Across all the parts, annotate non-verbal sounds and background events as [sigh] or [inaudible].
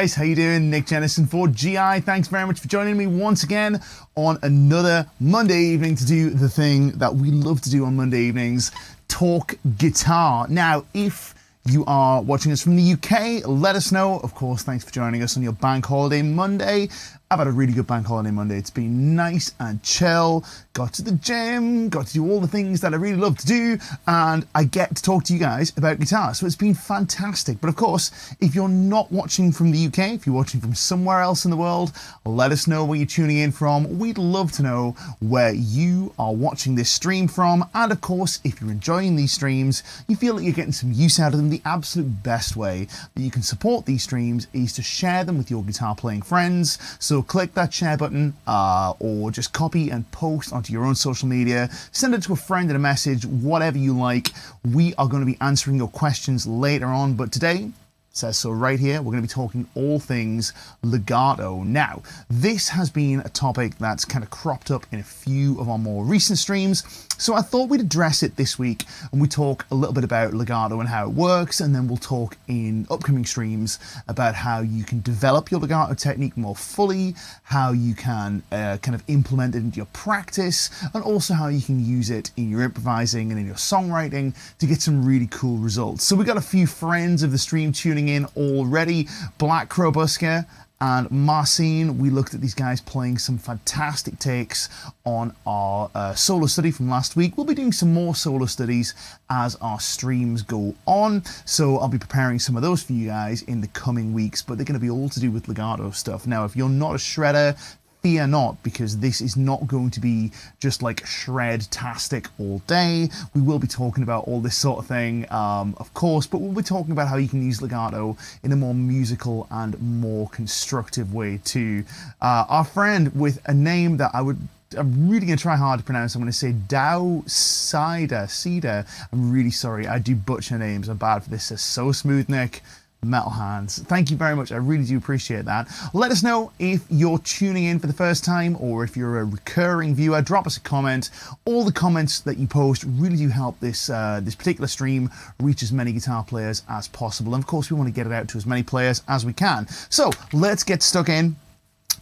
Guys, how you doing? Nick Jennison for GI. Thanks very much for joining me once again on another Monday evening to do the thing that we love to do on Monday evenings, talk guitar. Now, if you are watching us from the UK, let us know. Of course, thanks for joining us on your bank holiday Monday. I've had a really good bank holiday Monday. It's been nice and chill. Got to the gym, got to do all the things that I really love to do, and I get to talk to you guys about guitar. So it's been fantastic. But of course, if you're not watching from the UK, if you're watching from somewhere else in the world, let us know where you're tuning in from. We'd love to know where you are watching this stream from. And of course, if you're enjoying these streams, you feel that you're getting some use out of them, the absolute best way that you can support these streams is to share them with your guitar playing friends. So click that share button uh, or just copy and post onto your own social media. Send it to a friend in a message, whatever you like. We are going to be answering your questions later on, but today says so right here. We're going to be talking all things legato. Now, this has been a topic that's kind of cropped up in a few of our more recent streams, so I thought we'd address it this week and we talk a little bit about legato and how it works, and then we'll talk in upcoming streams about how you can develop your legato technique more fully, how you can uh, kind of implement it into your practice, and also how you can use it in your improvising and in your songwriting to get some really cool results. So we got a few friends of the stream tuning in already. Black Crow Busker and Marcin, we looked at these guys playing some fantastic takes on our uh, solo study from last week. We'll be doing some more solo studies as our streams go on, so I'll be preparing some of those for you guys in the coming weeks, but they're going to be all to do with legato stuff. Now, if you're not a shredder, fear not, because this is not going to be just like shred-tastic all day. We will be talking about all this sort of thing, um, of course, but we'll be talking about how you can use legato in a more musical and more constructive way too. Uh, our friend with a name that I would I'm really to try hard to pronounce. I'm to say Dow Cider. Cedar. I'm really sorry. I do butcher names. I'm bad for this. It's so smooth, Nick. Metal Hands. Thank you very much. I really do appreciate that. Let us know if you're tuning in for the first time or if you're a recurring viewer. Drop us a comment. All the comments that you post really do help this uh, this particular stream reach as many guitar players as possible. And of course, we want to get it out to as many players as we can. So let's get stuck in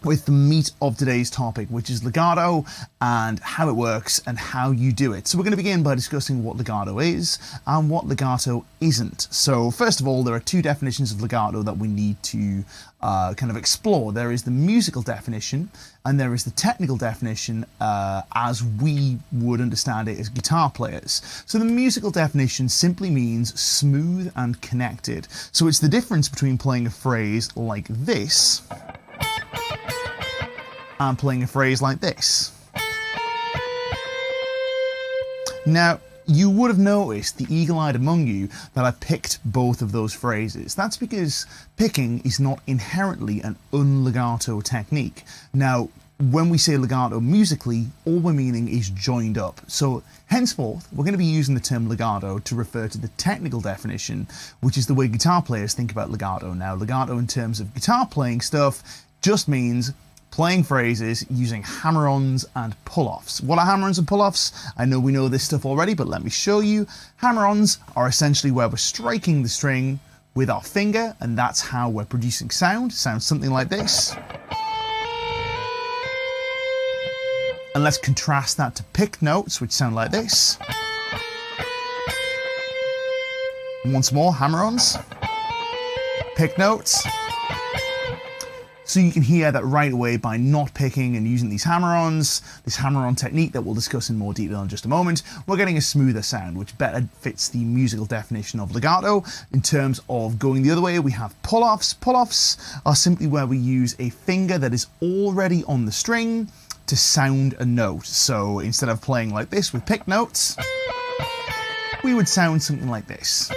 with the meat of today's topic, which is legato and how it works and how you do it. So we're going to begin by discussing what legato is and what legato isn't. So first of all, there are two definitions of legato that we need to uh, kind of explore. There is the musical definition and there is the technical definition uh, as we would understand it as guitar players. So the musical definition simply means smooth and connected. So it's the difference between playing a phrase like this I'm playing a phrase like this. Now, you would have noticed, the eagle-eyed among you, that I picked both of those phrases. That's because picking is not inherently an unlegato technique. Now, when we say legato musically, all we're meaning is joined up. So henceforth, we're going to be using the term legato to refer to the technical definition, which is the way guitar players think about legato. Now, legato in terms of guitar playing stuff just means playing phrases using hammer-ons and pull-offs. What are hammer-ons and pull-offs? I know we know this stuff already, but let me show you. Hammer-ons are essentially where we're striking the string with our finger, and that's how we're producing sound. Sounds something like this. And let's contrast that to pick notes, which sound like this. Once more, hammer-ons, pick notes, so you can hear that right away by not picking and using these hammer-ons, this hammer-on technique that we'll discuss in more detail in just a moment, we're getting a smoother sound, which better fits the musical definition of legato. In terms of going the other way, we have pull-offs. Pull-offs are simply where we use a finger that is already on the string to sound a note. So instead of playing like this with pick notes, we would sound something like this.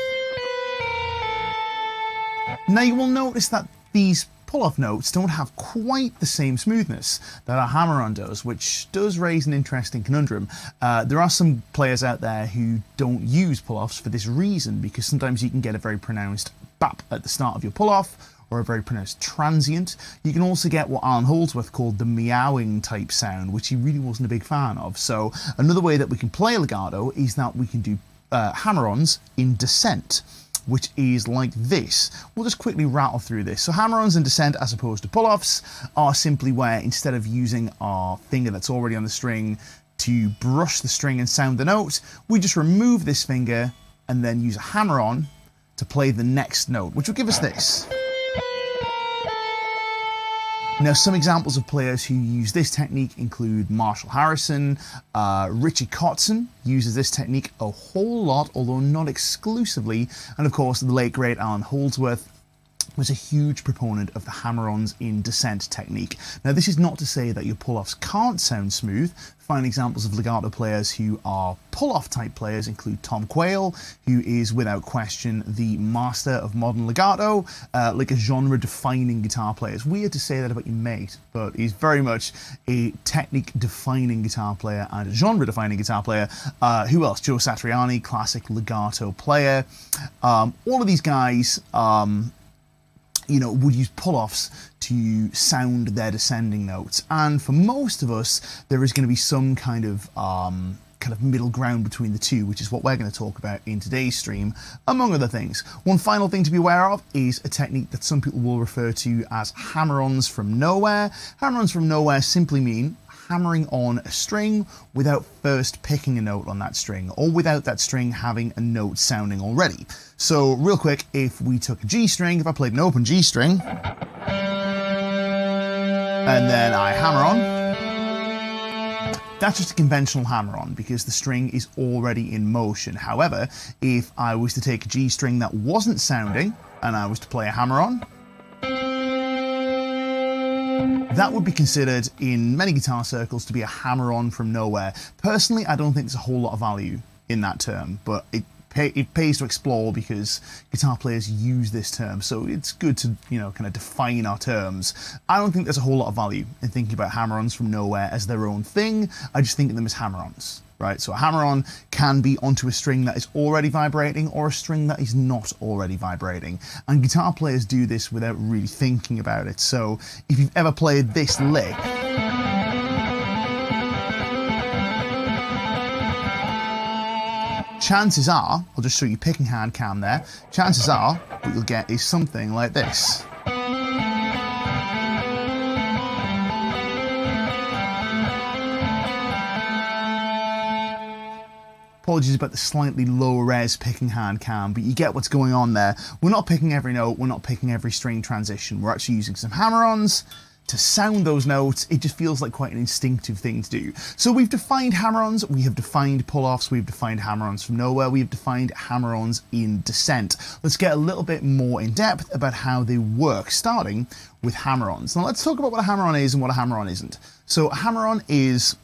Now you will notice that these pull-off notes don't have quite the same smoothness that a hammer-on does, which does raise an interesting conundrum. Uh, there are some players out there who don't use pull-offs for this reason, because sometimes you can get a very pronounced bap at the start of your pull-off, or a very pronounced transient. You can also get what Allan Holdsworth called the meowing type sound, which he really wasn't a big fan of. So another way that we can play legato is that we can do uh, hammer-ons in descent. Which is like this. We'll just quickly rattle through this. So hammer-ons and descent as opposed to pull-offs are simply where instead of using our finger that's already on the string to brush the string and sound the note, we just remove this finger and then use a hammer-on to play the next note, which will give us this. Now, some examples of players who use this technique include Marshall Harrison, uh, Richie Kotzen uses this technique a whole lot, although not exclusively, and of course the late great Allan Holdsworth was a huge proponent of the hammer-ons in descent technique. Now this is not to say that your pull-offs can't sound smooth. Fine examples of legato players who are pull-off type players include Tom Quayle, who is without question the master of modern legato, uh, like a genre-defining guitar player. It's weird to say that about your mate, but he's very much a technique-defining guitar player and a genre-defining guitar player. Uh, who else? Joe Satriani, classic legato player. Um, all of these guys um, you know, would use pull-offs to sound their descending notes. And for most of us, there is going to be some kind of um, kind of middle ground between the two, which is what we're going to talk about in today's stream, among other things. One final thing to be aware of is a technique that some people will refer to as hammer-ons from nowhere. Hammer-ons from nowhere simply mean hammering on a string without first picking a note on that string or without that string having a note sounding already. So real quick, if we took a G string, if I played an open G string, and then I hammer on, that's just a conventional hammer-on because the string is already in motion. However, if I was to take a G string that wasn't sounding and I was to play a hammer-on, that would be considered in many guitar circles to be a hammer on from nowhere. Personally, I don't think there's a whole lot of value in that term, but it pay, it pays to explore because guitar players use this term, so it's good to you know kind of define our terms. I don't think there's a whole lot of value in thinking about hammer-ons from nowhere as their own thing. I just think of them as hammer-ons right? So a hammer-on can be onto a string that is already vibrating or a string that is not already vibrating. And guitar players do this without really thinking about it. So if you've ever played this lick, chances are, I'll just show you picking hand cam there, chances are what you'll get is something like this. Apologies about the slightly low res picking hand cam, but you get what's going on there. We're not picking every note, we're not picking every string transition. We're actually using some hammer-ons to sound those notes. It just feels like quite an instinctive thing to do. So we've defined hammer-ons, we have defined pull-offs, we've defined hammer-ons from nowhere, we've defined hammer-ons in descent. Let's get a little bit more in depth about how they work, starting with hammer-ons. Now let's talk about what a hammer-on is and what a hammer-on isn't. So a hammer-on is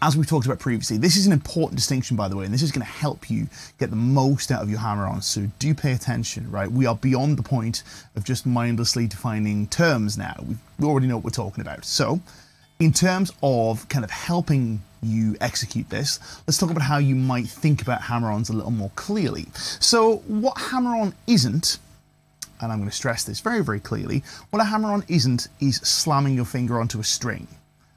as we've talked about previously, this is an important distinction, by the way, and this is going to help you get the most out of your hammer-on. So do pay attention, right? We are beyond the point of just mindlessly defining terms now. We already know what we're talking about. So, in terms of kind of helping you execute this, let's talk about how you might think about hammer-ons a little more clearly. So, what hammer-on isn't and I'm going to stress this very, very clearly, what a hammer-on isn't is slamming your finger onto a string.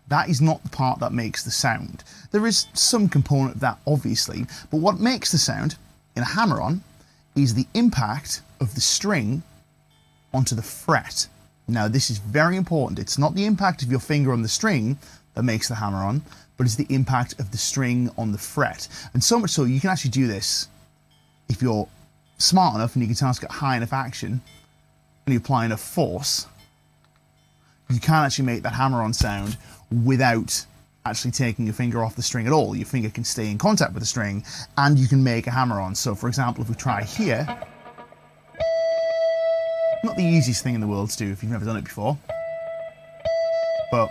That is not the part that makes the sound. There is some component of that, obviously, but what makes the sound in a hammer on is the impact of the string onto the fret. Now, this is very important. It's not the impact of your finger on the string that makes the hammer on, but it's the impact of the string on the fret. And so much so, you can actually do this if you're smart enough and your guitar's got high enough action and you apply enough force, you can actually make that hammer on sound without actually taking your finger off the string at all. Your finger can stay in contact with the string and you can make a hammer on. So for example, if we try here, not the easiest thing in the world to do if you've never done it before, but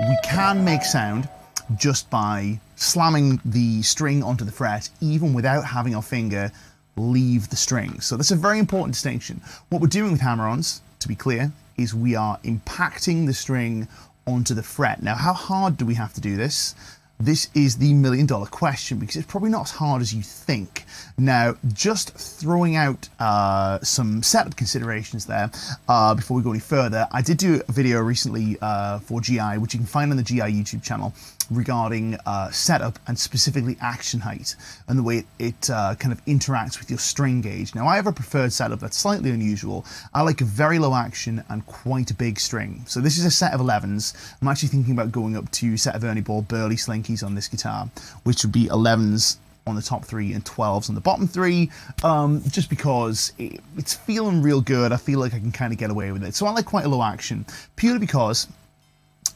we can make sound just by slamming the string onto the fret even without having our finger leave the string. So that's a very important distinction. What we're doing with hammer-ons, to be clear, is we are impacting the string onto the fret. Now, how hard do we have to do this? this is the million dollar question because it's probably not as hard as you think. Now, just throwing out uh, some setup considerations there uh, before we go any further, I did do a video recently uh, for GI, which you can find on the GI YouTube channel, regarding uh, setup and specifically action height and the way it, it uh, kind of interacts with your string gauge. Now, I have a preferred setup that's slightly unusual. I like a very low action and quite a big string. So this is a set of 11s. I'm actually thinking about going up to a set of Ernie Ball Burly Slinkies on this guitar, which would be 11s on the top three and 12s on the bottom three, um, just because it, it's feeling real good. I feel like I can kind of get away with it. So I like quite a low action, purely because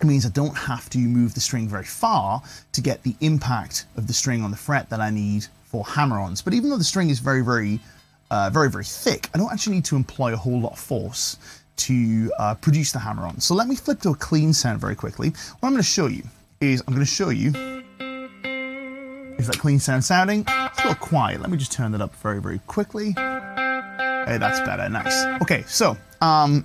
it means I don't have to move the string very far to get the impact of the string on the fret that I need for hammer-ons. But even though the string is very, very, uh, very, very thick, I don't actually need to employ a whole lot of force to uh, produce the hammer-on. So let me flip to a clean sound very quickly. What I'm going to show you is I'm going to show you is that clean sound sounding? It's a little quiet. Let me just turn that up very, very quickly. Hey, that's better. Nice. Okay, so um,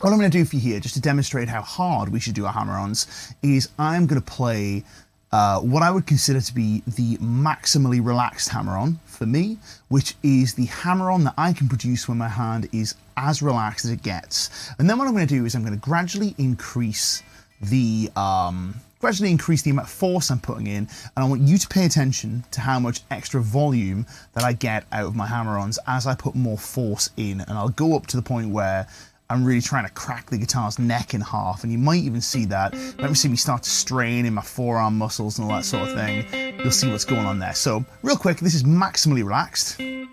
what I'm going to do for you here, just to demonstrate how hard we should do our hammer-ons, is I'm going to play uh, what I would consider to be the maximally relaxed hammer-on for me, which is the hammer-on that I can produce when my hand is as relaxed as it gets. And then what I'm going to do is I'm going to gradually increase the um, gradually increase the amount of force I'm putting in, and I want you to pay attention to how much extra volume that I get out of my hammer-ons as I put more force in, and I'll go up to the point where I'm really trying to crack the guitar's neck in half, and you might even see that. Let me see me start to strain in my forearm muscles and all that sort of thing. You'll see what's going on there. So, real quick, this is maximally relaxed. And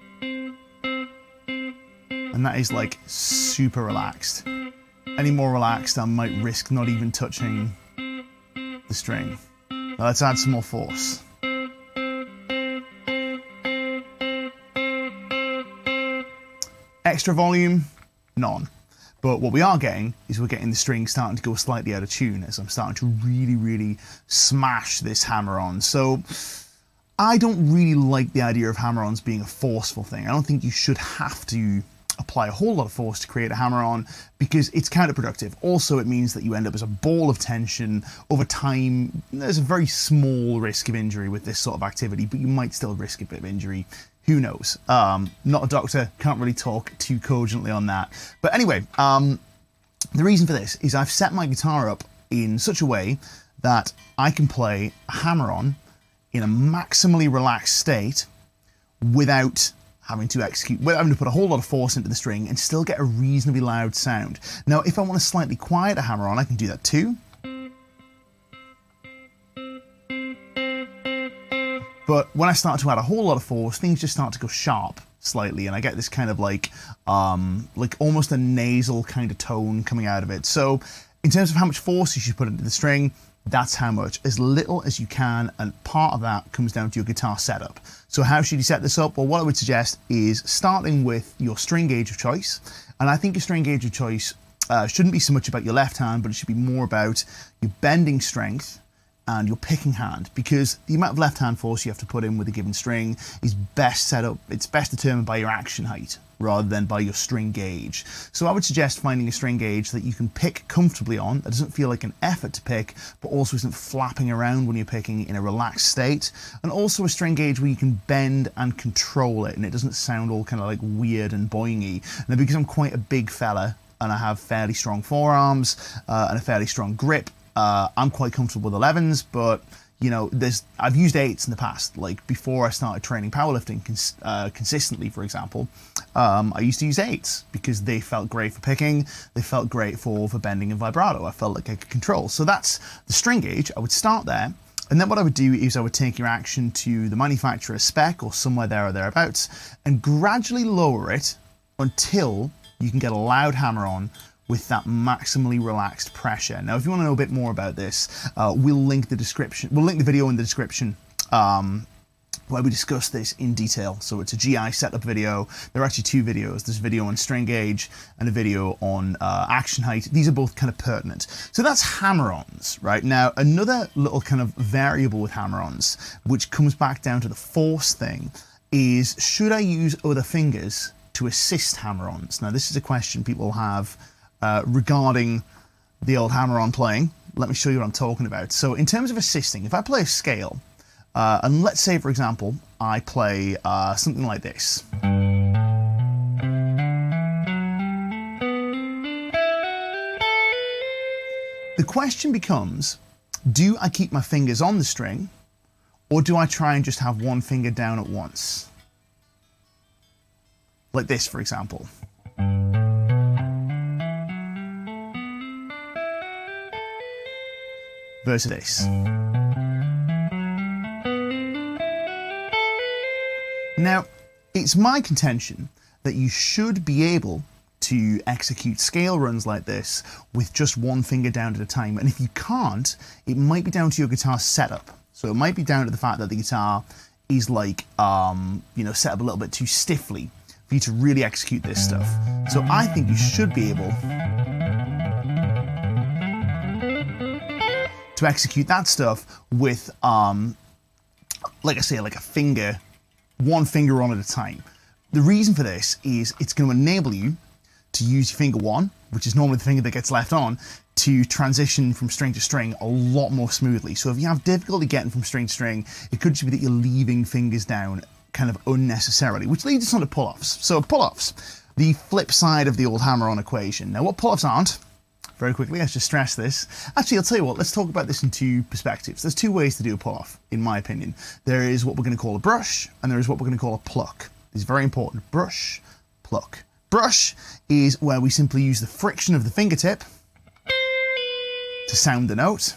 that is like super relaxed. Any more relaxed, I might risk not even touching the string. Now let's add some more force. Extra volume, none. But what we are getting is we're getting the string starting to go slightly out of tune as I'm starting to really, really smash this hammer on. So I don't really like the idea of hammer-ons being a forceful thing. I don't think you should have to apply a whole lot of force to create a hammer-on because it's counterproductive. Also, it means that you end up as a ball of tension over time. There's a very small risk of injury with this sort of activity, but you might still risk a bit of injury. Who knows? Um, not a doctor, can't really talk too cogently on that. But anyway, um, the reason for this is I've set my guitar up in such a way that I can play a hammer-on in a maximally relaxed state without having to execute, without having to put a whole lot of force into the string and still get a reasonably loud sound. Now, if I want a slightly quieter hammer on, I can do that too. But when I start to add a whole lot of force, things just start to go sharp slightly, and I get this kind of like, um, like almost a nasal kind of tone coming out of it. So, in terms of how much force you should put into the string, that's how much, as little as you can, and part of that comes down to your guitar setup. So how should you set this up? Well, what I would suggest is starting with your string gauge of choice, and I think your string gauge of choice uh, shouldn't be so much about your left hand, but it should be more about your bending strength and your picking hand because the amount of left hand force you have to put in with a given string is best set up, it's best determined by your action height rather than by your string gauge. So I would suggest finding a string gauge that you can pick comfortably on, that doesn't feel like an effort to pick, but also isn't flapping around when you're picking in a relaxed state, and also a string gauge where you can bend and control it, and it doesn't sound all kind of like weird and boingy. Now because I'm quite a big fella, and I have fairly strong forearms uh, and a fairly strong grip, uh, I'm quite comfortable with 11s, but you know, there's I've used eights in the past. Like before I started training powerlifting cons uh, consistently, for example, um, I used to use eights because they felt great for picking. They felt great for for bending and vibrato. I felt like I could control. So that's the string gauge. I would start there. And then what I would do is I would take your action to the manufacturer's spec or somewhere there or thereabouts and gradually lower it until you can get a loud hammer on with that maximally relaxed pressure. Now, if you want to know a bit more about this, uh, we'll link the description. We'll link the video in the description. Um, where we discuss this in detail. So it's a GI setup video. There are actually two videos. There's a video on string gauge and a video on uh, action height. These are both kind of pertinent. So that's hammer-ons, right? Now, another little kind of variable with hammer-ons, which comes back down to the force thing, is should I use other fingers to assist hammer-ons? Now, this is a question people have uh, regarding the old hammer-on playing, let me show you what I'm talking about. So in terms of assisting, if I play a scale, uh, and let's say, for example, I play uh, something like this. The question becomes, do I keep my fingers on the string or do I try and just have one finger down at once? Like this, for example. Versus this. Now, it's my contention that you should be able to execute scale runs like this with just one finger down at a time. And if you can't, it might be down to your guitar setup. So it might be down to the fact that the guitar is like, um, you know, set up a little bit too stiffly for you to really execute this stuff. So I think you should be able to execute that stuff with, um, like I say, like a finger, one finger on at a time. The reason for this is it's going to enable you to use your finger one, which is normally the finger that gets left on, to transition from string to string a lot more smoothly. So if you have difficulty getting from string to string, it could just be that you're leaving fingers down kind of unnecessarily, which leads us on to pull-offs. So pull-offs, the flip side of the old hammer-on equation. Now what pull-offs aren't, very quickly, let's just stress this. Actually, I'll tell you what, let's talk about this in two perspectives. There's two ways to do a pull-off, in my opinion. There is what we're going to call a brush, and there is what we're going to call a pluck. It's very important. Brush, pluck. Brush is where we simply use the friction of the fingertip to sound the note.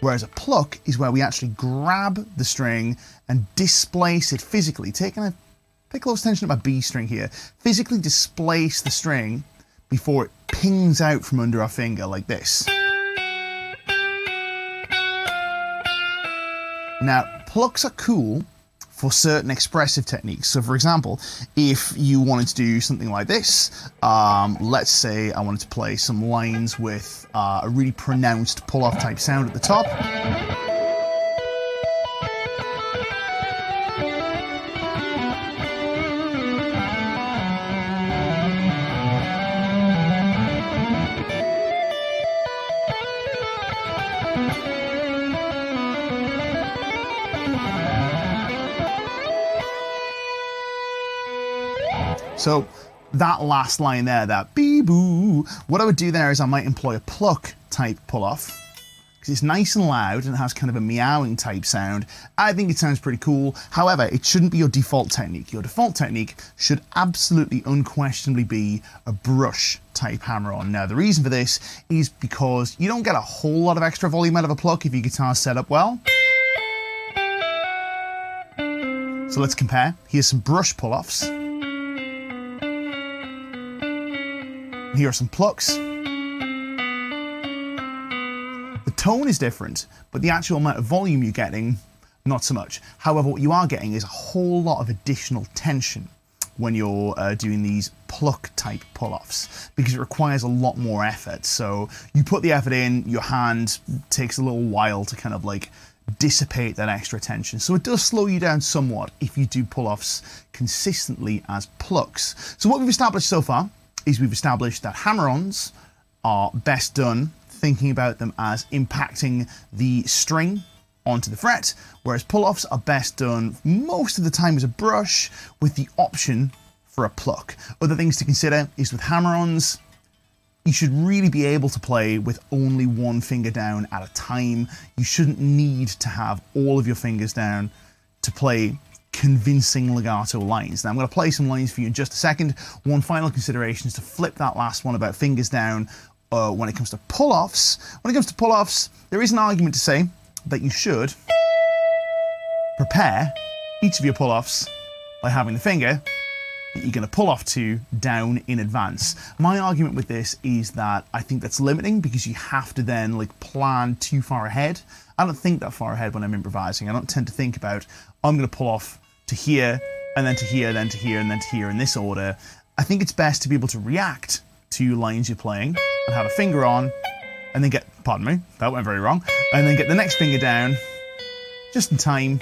Whereas a pluck is where we actually grab the string and displace it physically, taking a pay close attention to my B string here, physically displace the string before it pings out from under our finger like this. Now, plucks are cool for certain expressive techniques. So, for example, if you wanted to do something like this, um, let's say I wanted to play some lines with uh, a really pronounced pull off type sound at the top. So that last line there, that bee boo, what I would do there is I might employ a pluck type pull off because it's nice and loud and it has kind of a meowing type sound. I think it sounds pretty cool. However, it shouldn't be your default technique. Your default technique should absolutely unquestionably be a brush type hammer on. Now, the reason for this is because you don't get a whole lot of extra volume out of a pluck if your guitar's set up well. So let's compare. Here's some brush pull-offs. Here are some plucks. The tone is different, but the actual amount of volume you're getting, not so much. However, what you are getting is a whole lot of additional tension when you're uh, doing these pluck type pull-offs because it requires a lot more effort. So you put the effort in, your hand takes a little while to kind of like dissipate that extra tension. So it does slow you down somewhat if you do pull-offs consistently as plucks. So what we've established so far is we've established that hammer-ons are best done thinking about them as impacting the string onto the fret, whereas pull-offs are best done most of the time as a brush with the option for a pluck. Other things to consider is with hammer-ons, you should really be able to play with only one finger down at a time. You shouldn't need to have all of your fingers down to play convincing legato lines. Now I'm going to play some lines for you in just a second. One final consideration is to flip that last one about fingers down uh, when it comes to pull-offs. When it comes to pull-offs, there is an argument to say that you should prepare each of your pull-offs by having the finger that you're going to pull off to down in advance. My argument with this is that I think that's limiting because you have to then like plan too far ahead. I don't think that far ahead when I'm improvising. I don't tend to think about I'm going to pull off to here, and then to here, then to here, and then to here in this order. I think it's best to be able to react to lines you're playing and have a finger on, and then get, pardon me, that went very wrong, and then get the next finger down just in time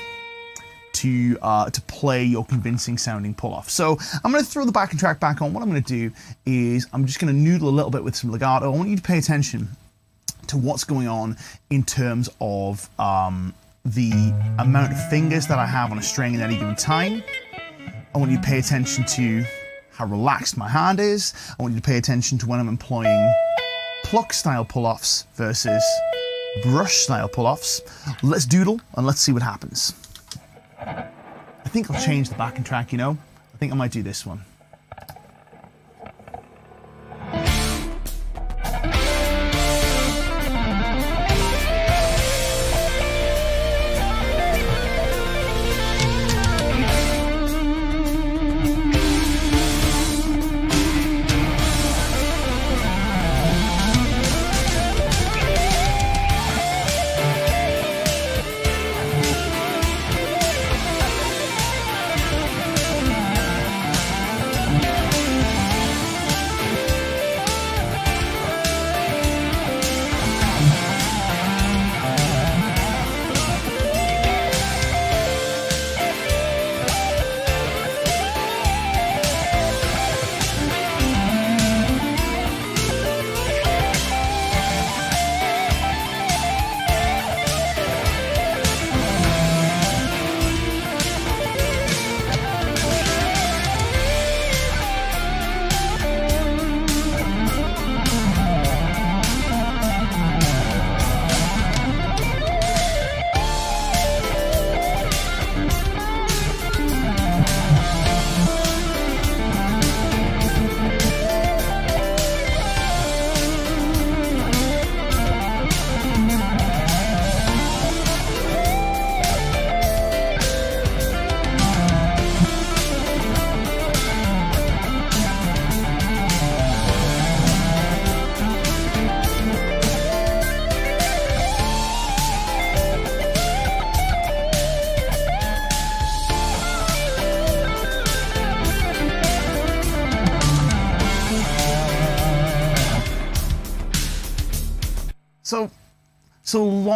to uh, to play your convincing sounding pull off. So I'm going to throw the backing track back on. What I'm going to do is I'm just going to noodle a little bit with some legato. I want you to pay attention to what's going on in terms of um, the amount of fingers that I have on a string at any given time. I want you to pay attention to how relaxed my hand is. I want you to pay attention to when I'm employing pluck style pull-offs versus brush style pull-offs. Let's doodle and let's see what happens. I think I'll change the backing track, you know? I think I might do this one.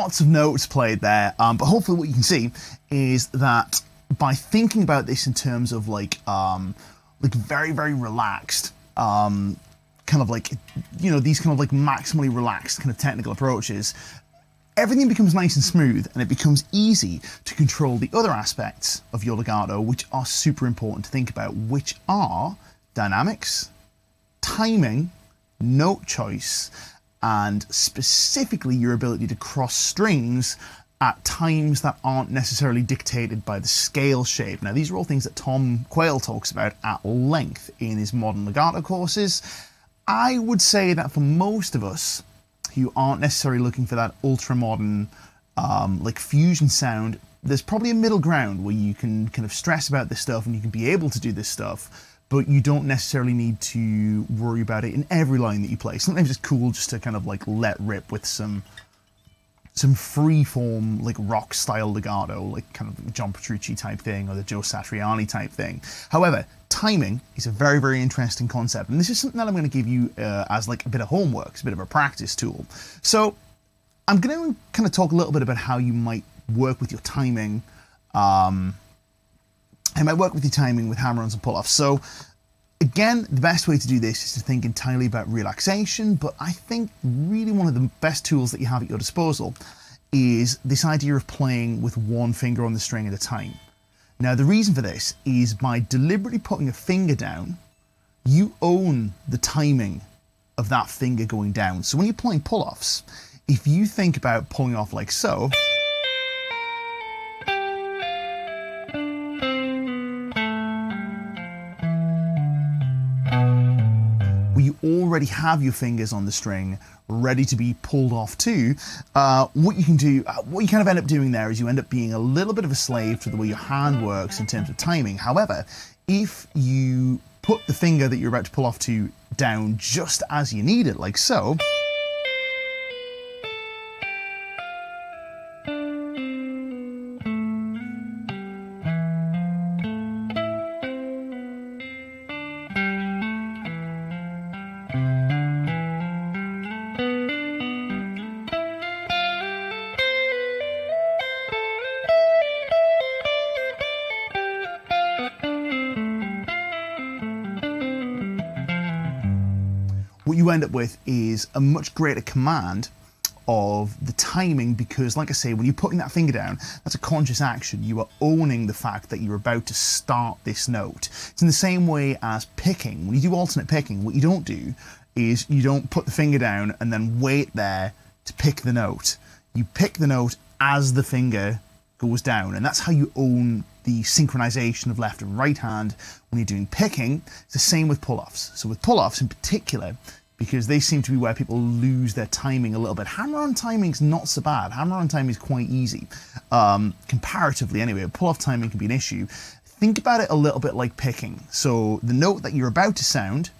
Lots of notes played there, um, but hopefully what you can see is that by thinking about this in terms of like, um, like very, very relaxed, um, kind of like, you know, these kind of like maximally relaxed kind of technical approaches, everything becomes nice and smooth and it becomes easy to control the other aspects of your legato, which are super important to think about, which are dynamics, timing, note choice, and specifically your ability to cross strings at times that aren't necessarily dictated by the scale shape. Now, these are all things that Tom Quayle talks about at length in his modern legato courses. I would say that for most of us who aren't necessarily looking for that ultra modern, um, like fusion sound, there's probably a middle ground where you can kind of stress about this stuff and you can be able to do this stuff but you don't necessarily need to worry about it in every line that you play. Sometimes it's cool just to kind of like let rip with some some free form like rock style legato, like kind of John Petrucci type thing or the Joe Satriani type thing. However, timing is a very very interesting concept, and this is something that I'm going to give you uh, as like a bit of homework, it's a bit of a practice tool. So I'm going to kind of talk a little bit about how you might work with your timing. Um, I might work with your timing with hammer-ons and pull-offs. So again, the best way to do this is to think entirely about relaxation, but I think really one of the best tools that you have at your disposal is this idea of playing with one finger on the string at a time. Now, the reason for this is by deliberately putting a finger down, you own the timing of that finger going down. So when you're playing pull-offs, if you think about pulling off like so, already have your fingers on the string ready to be pulled off too, uh, what you can do, uh, what you kind of end up doing there is you end up being a little bit of a slave to the way your hand works in terms of timing. However, if you put the finger that you're about to pull off to down just as you need it, like so, with is a much greater command of the timing because, like I say, when you're putting that finger down, that's a conscious action. You are owning the fact that you're about to start this note. It's in the same way as picking. When you do alternate picking, what you don't do is you don't put the finger down and then wait there to pick the note. You pick the note as the finger goes down, and that's how you own the synchronization of left and right hand when you're doing picking. It's the same with pull offs. So, with pull offs in particular, because they seem to be where people lose their timing a little bit. Hammer on timing's not so bad. Hammer on timing is quite easy, um, comparatively anyway. Pull off timing can be an issue. Think about it a little bit like picking. So the note that you're about to sound,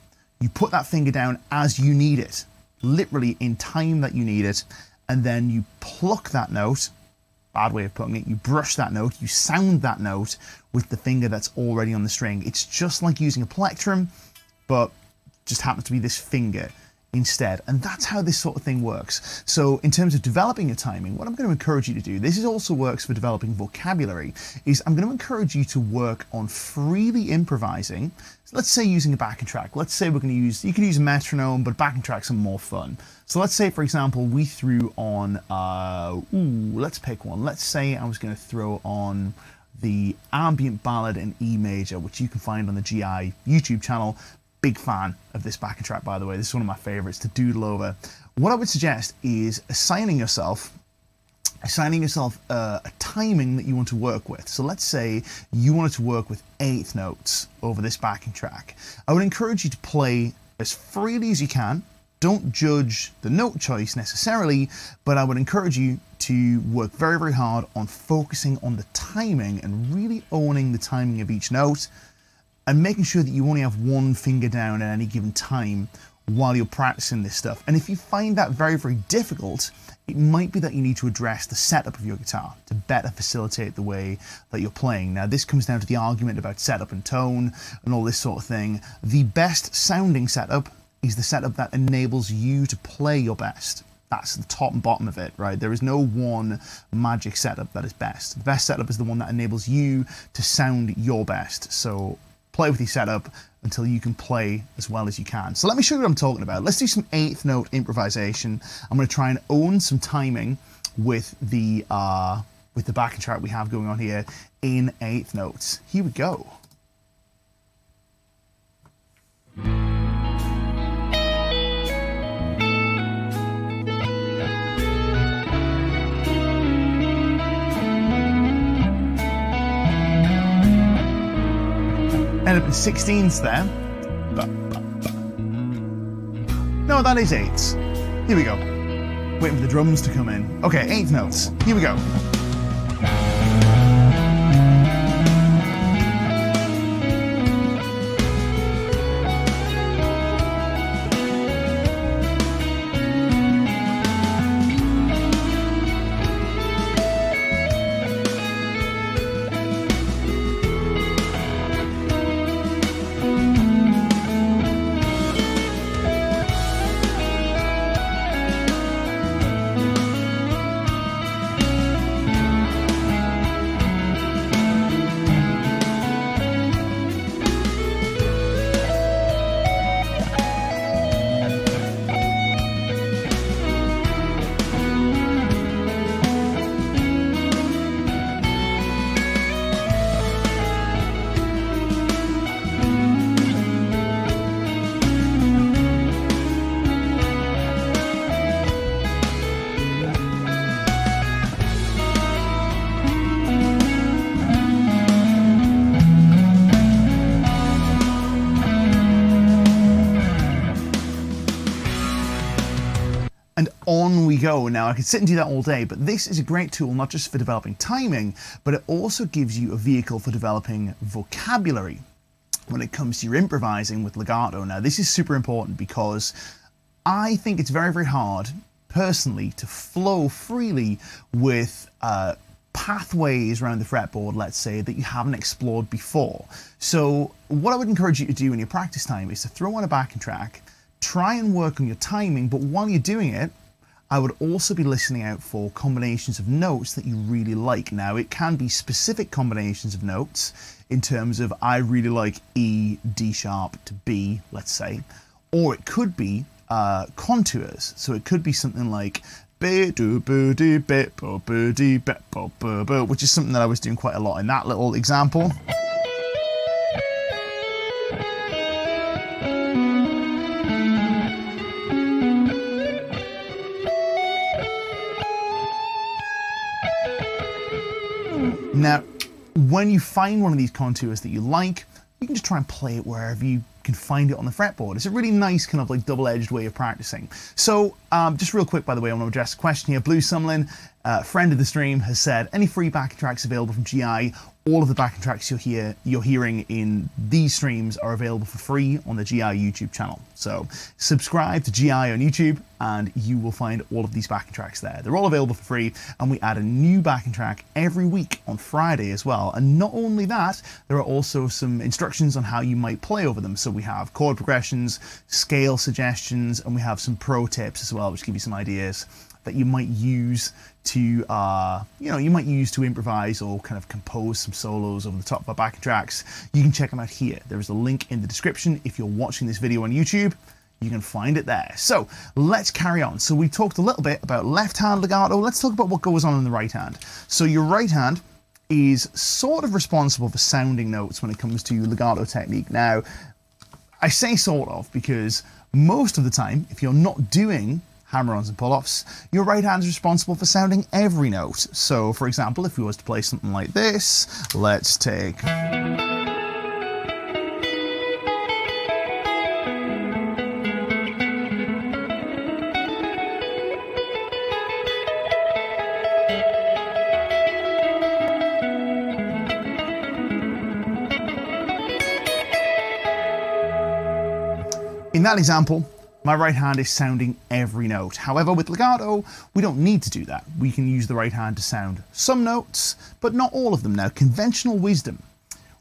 you put that finger down as you need it, literally in time that you need it, and then you pluck that note. Bad way of putting it. You brush that note, you sound that note with the finger that's already on the string. It's just like using a plectrum, but just happens to be this finger instead. And that's how this sort of thing works. So in terms of developing your timing, what I'm going to encourage you to do, this is also works for developing vocabulary, is I'm going to encourage you to work on freely improvising. So let's say using a backing track. Let's say we're going to use, you can use a metronome, but backing tracks are more fun. So let's say, for example, we threw on, uh, ooh, let's pick one. Let's say I was going to throw on the ambient ballad in E major, which you can find on the GI YouTube channel big fan of this backing track, by the way. This is one of my favorites to doodle over. What I would suggest is assigning yourself assigning yourself uh, a timing that you want to work with. So let's say you wanted to work with eighth notes over this backing track. I would encourage you to play as freely as you can. Don't judge the note choice necessarily, but I would encourage you to work very, very hard on focusing on the timing and really owning the timing of each note and making sure that you only have one finger down at any given time while you're practicing this stuff. And if you find that very, very difficult, it might be that you need to address the setup of your guitar to better facilitate the way that you're playing. Now, this comes down to the argument about setup and tone and all this sort of thing. The best sounding setup is the setup that enables you to play your best. That's the top and bottom of it, right? There is no one magic setup that is best. The best setup is the one that enables you to sound your best. So play with your setup until you can play as well as you can. So let me show you what I'm talking about. Let's do some eighth note improvisation. I'm going to try and own some timing with the uh, with the backing track we have going on here in eighth notes. Here we go. End up in 16s there. No, that is eights. Here we go. Waiting for the drums to come in. Okay, eighth notes. Here we go. Go. Now, I could sit and do that all day, but this is a great tool not just for developing timing, but it also gives you a vehicle for developing vocabulary when it comes to your improvising with legato. Now, this is super important because I think it's very, very hard, personally, to flow freely with uh, pathways around the fretboard, let's say, that you haven't explored before. So, what I would encourage you to do in your practice time is to throw on a backing track, try and work on your timing, but while you're doing it, I would also be listening out for combinations of notes that you really like. Now, it can be specific combinations of notes in terms of I really like E, D sharp to B, let's say, or it could be uh, contours. So it could be something like which is something that I was doing quite a lot in that little example. Now, when you find one of these contours that you like, you can just try and play it wherever you can find it on the fretboard. It's a really nice kind of like double-edged way of practicing. So um, just real quick, by the way, I want to address a question here. Blue Sumlin, uh, friend of the stream, has said, any free backing tracks available from GI? All of the backing tracks you're, hear, you're hearing in these streams are available for free on the GI YouTube channel. So subscribe to GI on YouTube and you will find all of these backing tracks there. They're all available for free and we add a new backing track every week on Friday as well. And not only that, there are also some instructions on how you might play over them. So we have chord progressions, scale suggestions, and we have some pro tips as well, which give you some ideas that you might use to, uh, you know, you might use to improvise or kind of compose some solos over the top of our backing tracks. You can check them out here. There is a link in the description. If you're watching this video on YouTube, you can find it there. So let's carry on. So we talked a little bit about left hand legato. Let's talk about what goes on in the right hand. So your right hand is sort of responsible for sounding notes when it comes to legato technique. Now, I say sort of because most of the time, if you're not doing hammer-ons and pull-offs, your right hand is responsible for sounding every note. So, for example, if we was to play something like this, let's take... In that example, my right hand is sounding every note. However, with legato, we don't need to do that. We can use the right hand to sound some notes, but not all of them. Now, conventional wisdom,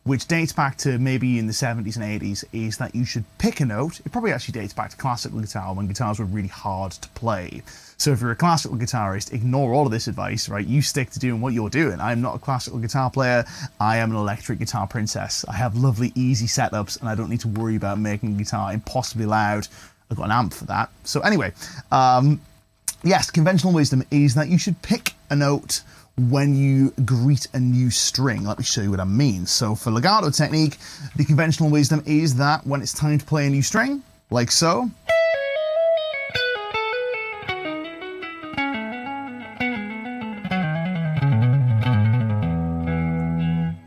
which dates back to maybe in the 70s and 80s, is that you should pick a note. It probably actually dates back to classical guitar when guitars were really hard to play. So if you're a classical guitarist, ignore all of this advice, right? You stick to doing what you're doing. I'm not a classical guitar player. I am an electric guitar princess. I have lovely, easy setups, and I don't need to worry about making guitar impossibly loud I've got an amp for that. So anyway, um, yes, conventional wisdom is that you should pick a note when you greet a new string. Let me show you what I mean. So for legato technique, the conventional wisdom is that when it's time to play a new string, like so,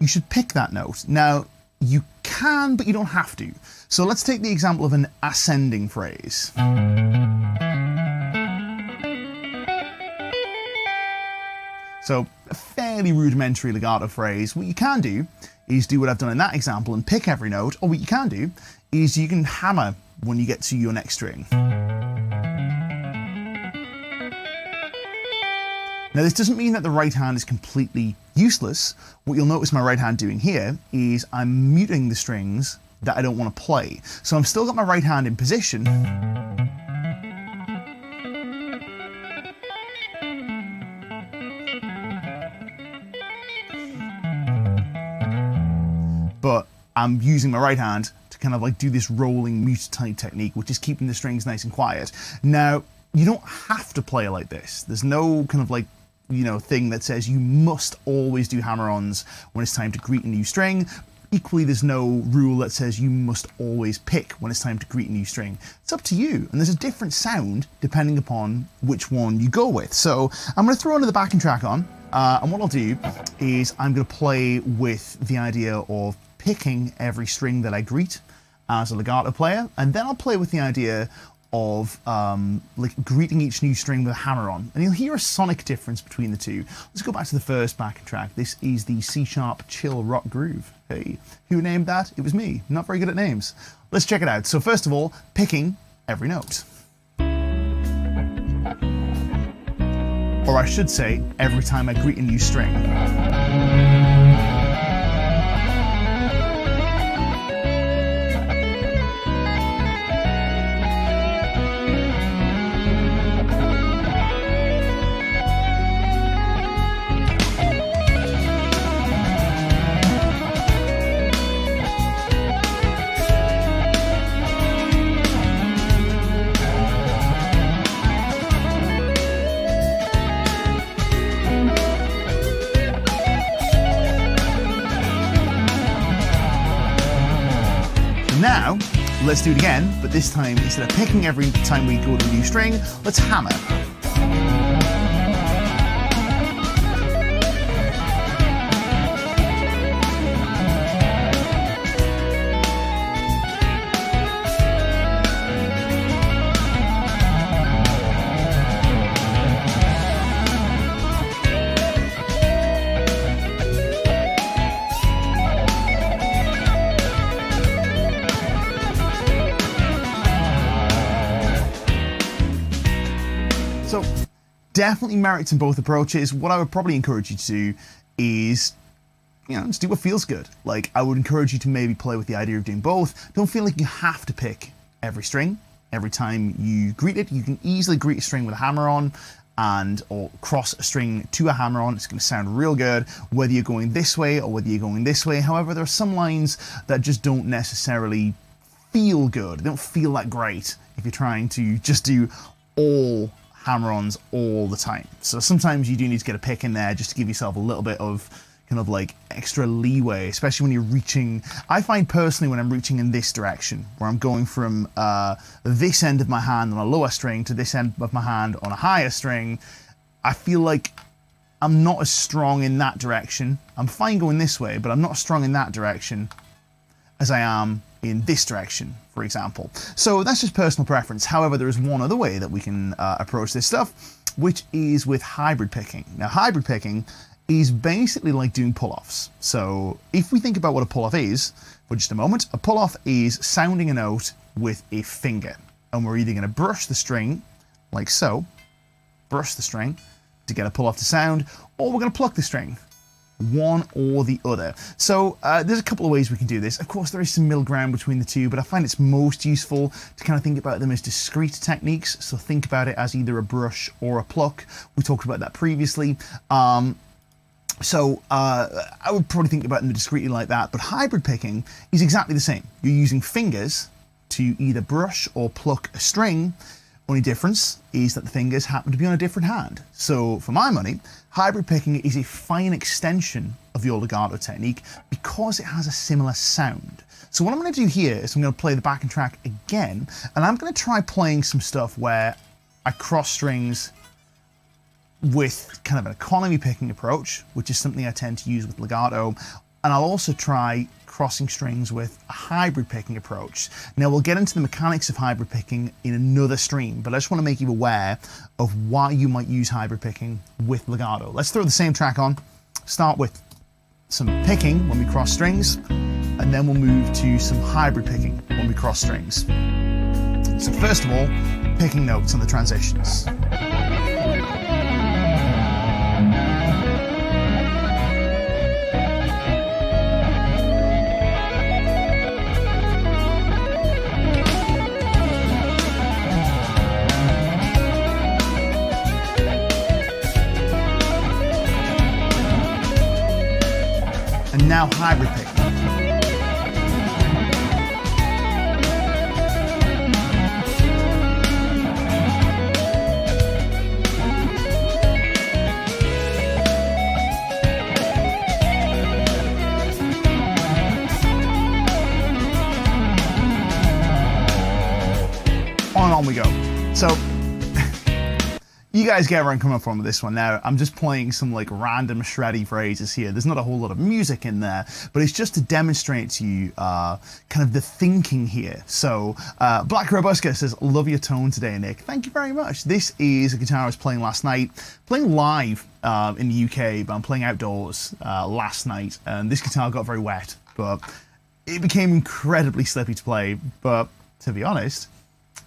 you should pick that note. Now, you can, but you don't have to. So let's take the example of an ascending phrase. So a fairly rudimentary legato phrase. What you can do is do what I've done in that example and pick every note, or what you can do is you can hammer when you get to your next string. Now this doesn't mean that the right hand is completely useless. What you'll notice my right hand doing here is I'm muting the strings that I don't want to play. So I'm still got my right hand in position. But I'm using my right hand to kind of like do this rolling mute type technique, which is keeping the strings nice and quiet. Now, you don't have to play like this. There's no kind of like you know thing that says you must always do hammer-ons when it's time to greet a new string. Equally, there's no rule that says you must always pick when it's time to greet a new string. It's up to you, and there's a different sound depending upon which one you go with. So I'm going to throw another backing track on, uh, and what I'll do is I'm going to play with the idea of picking every string that I greet as a legato player, and then I'll play with the idea of um, like greeting each new string with a hammer on. And you'll hear a sonic difference between the two. Let's go back to the first backing track. This is the C-sharp chill rock groove. Hey, who named that? It was me. Not very good at names. Let's check it out. So first of all, picking every note. Or I should say, every time I greet a new string. Let's do it again, but this time, instead of picking every time we go to a new string, let's hammer. Definitely merits in both approaches. What I would probably encourage you to do is you know, just do what feels good. Like I would encourage you to maybe play with the idea of doing both. Don't feel like you have to pick every string. Every time you greet it, you can easily greet a string with a hammer on and or cross a string to a hammer on. It's going to sound real good whether you're going this way or whether you're going this way. However, there are some lines that just don't necessarily feel good. They don't feel that great if you're trying to just do all hammer-ons all the time. So sometimes you do need to get a pick in there just to give yourself a little bit of kind of like extra leeway, especially when you're reaching. I find personally when I'm reaching in this direction, where I'm going from uh, this end of my hand on a lower string to this end of my hand on a higher string, I feel like I'm not as strong in that direction. I'm fine going this way, but I'm not strong in that direction as I am in this direction, for example. So that's just personal preference. However, there is one other way that we can uh, approach this stuff, which is with hybrid picking. Now, hybrid picking is basically like doing pull-offs. So if we think about what a pull-off is for just a moment, a pull-off is sounding a note with a finger. And we're either going to brush the string, like so, brush the string to get a pull-off to sound, or we're going to pluck the string one or the other. So uh, there's a couple of ways we can do this. Of course, there is some middle ground between the two, but I find it's most useful to kind of think about them as discrete techniques. So think about it as either a brush or a pluck. We talked about that previously. Um, so uh, I would probably think about them discretely like that, but hybrid picking is exactly the same. You're using fingers to either brush or pluck a string, only difference is that the fingers happen to be on a different hand. So for my money, hybrid picking is a fine extension of your legato technique because it has a similar sound. So what I'm going to do here is I'm going to play the backing track again, and I'm going to try playing some stuff where I cross strings with kind of an economy picking approach, which is something I tend to use with legato, and I'll also try crossing strings with a hybrid picking approach. Now we'll get into the mechanics of hybrid picking in another stream, but I just want to make you aware of why you might use hybrid picking with legato. Let's throw the same track on, start with some picking when we cross strings, and then we'll move to some hybrid picking when we cross strings. So first of all, picking notes on the transitions. Now hybrid pick. On and on we go. So you guys get where I'm coming from with this one now. I'm just playing some like random shreddy phrases here. There's not a whole lot of music in there, but it's just to demonstrate to you uh, kind of the thinking here. So uh, Black Crow Busker says, love your tone today, Nick. Thank you very much. This is a guitar I was playing last night, playing live uh, in the UK, but I'm playing outdoors uh, last night, and this guitar got very wet, but it became incredibly slippy to play, but to be honest,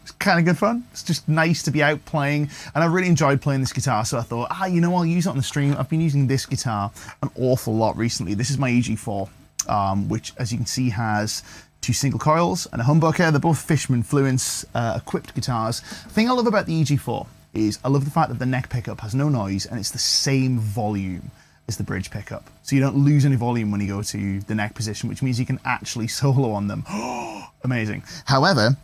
it's kind of good fun. It's just nice to be out playing, and I really enjoyed playing this guitar. So I thought, ah, you know, I'll use it on the stream. I've been using this guitar an awful lot recently. This is my EG4, um, which, as you can see, has two single coils and a humbucker. They're both Fishman Fluence uh, equipped guitars. The thing I love about the EG4 is I love the fact that the neck pickup has no noise and it's the same volume as the bridge pickup. So you don't lose any volume when you go to the neck position, which means you can actually [laughs] solo on them. [gasps] Amazing. However,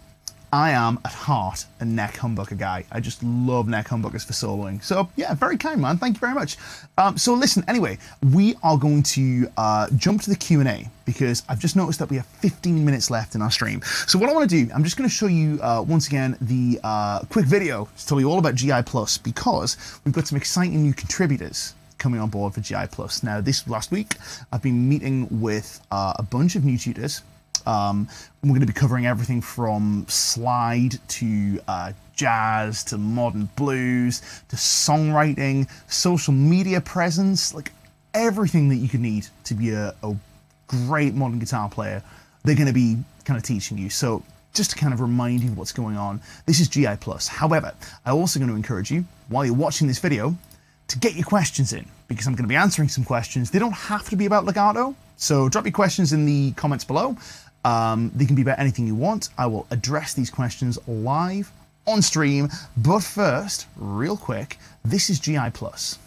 I am at heart a neck humbucker guy. I just love neck humbuckers for soloing. So yeah, very kind, man. Thank you very much. Um, so listen, anyway, we are going to uh, jump to the Q and A because I've just noticed that we have 15 minutes left in our stream. So what I want to do, I'm just going to show you uh, once again the uh, quick video to tell you all about GI Plus because we've got some exciting new contributors coming on board for GI Plus. Now, this last week, I've been meeting with uh, a bunch of new tutors um, we're going to be covering everything from slide to uh, jazz to modern blues to songwriting, social media presence, like everything that you could need to be a, a great modern guitar player. They're going to be kind of teaching you. So just to kind of remind you what's going on, this is GI Plus. However, I'm also going to encourage you while you're watching this video to get your questions in because I'm going to be answering some questions. They don't have to be about legato. So drop your questions in the comments below um, they can be about anything you want. I will address these questions live on stream. But first, real quick, this is GI Plus.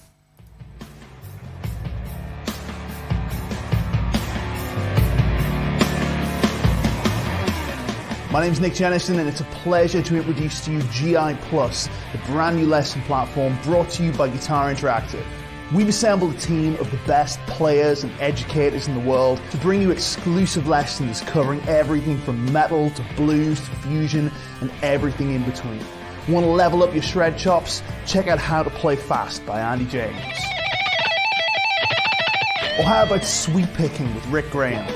My name is Nick Jennison, and it's a pleasure to introduce to you GI Plus, the brand new lesson platform brought to you by Guitar Interactive. We've assembled a team of the best players and educators in the world to bring you exclusive lessons covering everything from metal to blues to fusion and everything in between. Want to level up your shred chops? Check out How to Play Fast by Andy James. Or how about sweep picking with Rick Graham?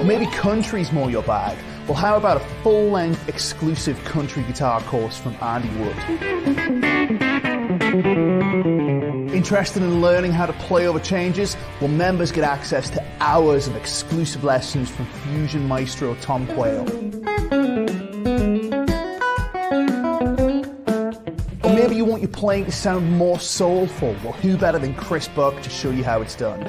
Or maybe country's more your bag? Well, how about a full length exclusive country guitar course from Andy Wood? Interested in learning how to play over changes? Well, members get access to hours of exclusive lessons from Fusion Maestro Tom Quayle. Or maybe you want your playing to sound more soulful. Well, who better than Chris Buck to show you how it's done?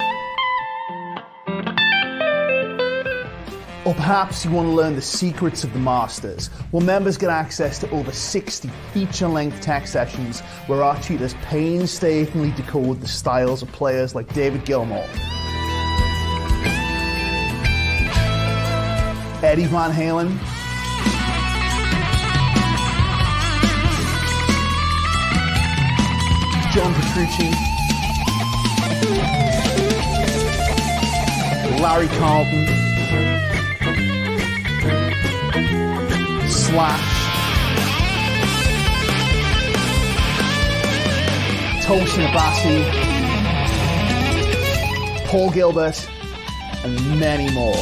Or perhaps you want to learn the secrets of the masters. Well, members get access to over 60 feature length tech sessions where our tutors painstakingly decode the styles of players like David Gilmour, Eddie Van Halen, John Petrucci, Larry Carlton. Slash, Tosin Abasi, Paul Gilbert, and many more.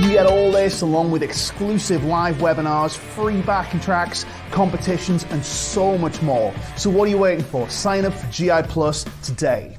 You get all this along with exclusive live webinars, free backing tracks, competitions, and so much more. So what are you waiting for? Sign up for GI Plus today.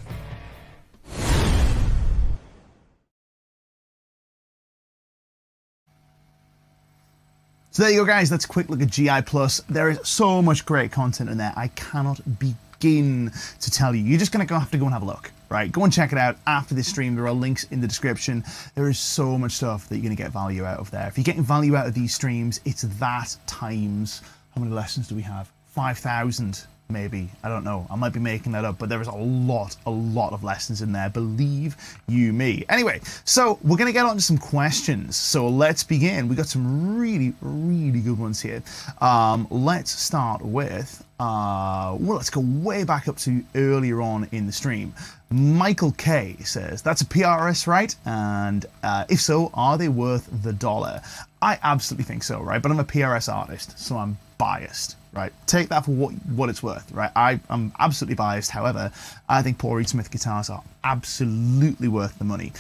So there you go, guys. That's a quick look at GI Plus. There is so much great content in there. I cannot begin to tell you. You're just going to have to go and have a look, right? Go and check it out after this stream. There are links in the description. There is so much stuff that you're going to get value out of there. If you're getting value out of these streams, it's that times, how many lessons do we have? 5,000 maybe. I don't know. I might be making that up, but there is a lot, a lot of lessons in there. Believe you me. Anyway, so we're going to get on to some questions. So let's begin. We got some really, really good ones here. Um, let's start with, uh, well, let's go way back up to earlier on in the stream. Michael K says, that's a PRS, right? And uh, if so, are they worth the dollar? I absolutely think so, right? But I'm a PRS artist, so I'm biased right? Take that for what what it's worth, right? I, I'm absolutely biased. However, I think Paul Reed Smith guitars are absolutely worth the money.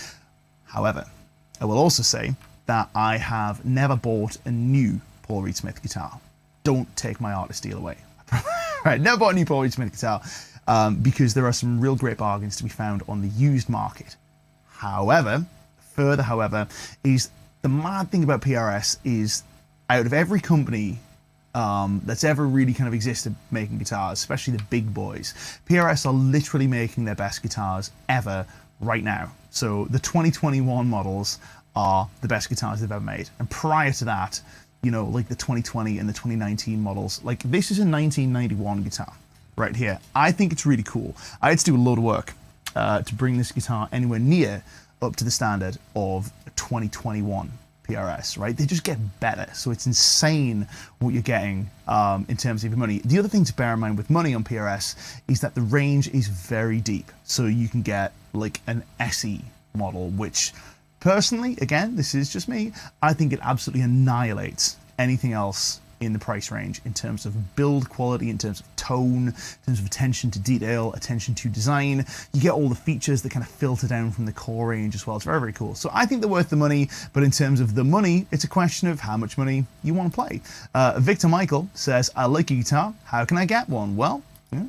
However, I will also say that I have never bought a new Paul Reed Smith guitar. Don't take my artist deal away. [laughs] right, never bought a new Paul Reed Smith guitar um, because there are some real great bargains to be found on the used market. However, further, however, is the mad thing about PRS is out of every company um, that's ever really kind of existed making guitars, especially the big boys. PRS are literally making their best guitars ever right now. So the 2021 models are the best guitars they've ever made. And prior to that, you know, like the 2020 and the 2019 models, like this is a 1991 guitar right here. I think it's really cool. I had to do a load of work uh, to bring this guitar anywhere near up to the standard of 2021 PRS, right? They just get better. So it's insane what you're getting um, in terms of your money. The other thing to bear in mind with money on PRS is that the range is very deep. So you can get like an SE model, which personally, again, this is just me, I think it absolutely annihilates anything else in the price range in terms of build quality, in terms of tone, in terms of attention to detail, attention to design. You get all the features that kind of filter down from the core range as well. It's very, very cool. So I think they're worth the money, but in terms of the money, it's a question of how much money you want to play. Uh, Victor Michael says, I like a guitar. How can I get one? Well,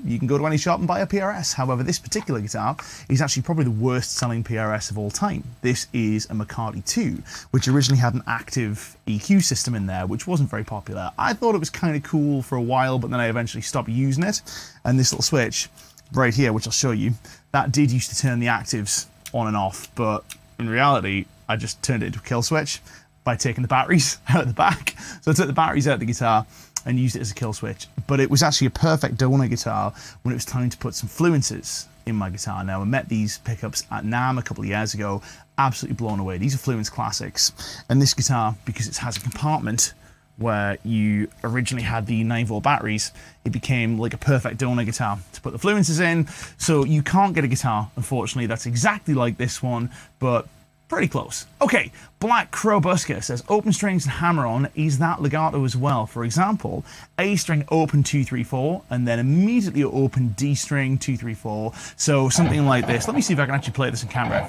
you can go to any shop and buy a PRS. However, this particular guitar is actually probably the worst selling PRS of all time. This is a McCarty 2, which originally had an active EQ system in there, which wasn't very popular. I thought it was kind of cool for a while, but then I eventually stopped using it. And this little switch right here, which I'll show you, that did used to turn the actives on and off, but in reality, I just turned it into a kill switch by taking the batteries [laughs] out of the back. So I took the batteries out of the guitar, and used it as a kill switch. But it was actually a perfect donor guitar when it was time to put some fluences in my guitar. Now, I met these pickups at NAMM a couple of years ago, absolutely blown away. These are Fluence Classics. And this guitar, because it has a compartment where you originally had the 9 volt batteries, it became like a perfect donor guitar to put the fluences in. So you can't get a guitar, unfortunately, that's exactly like this one, but Pretty close. Okay, Black Crow Busker says open strings and hammer on, is that legato as well? For example, A string open 234 and then immediately open D string 234. So something like this. Let me see if I can actually play this in camera.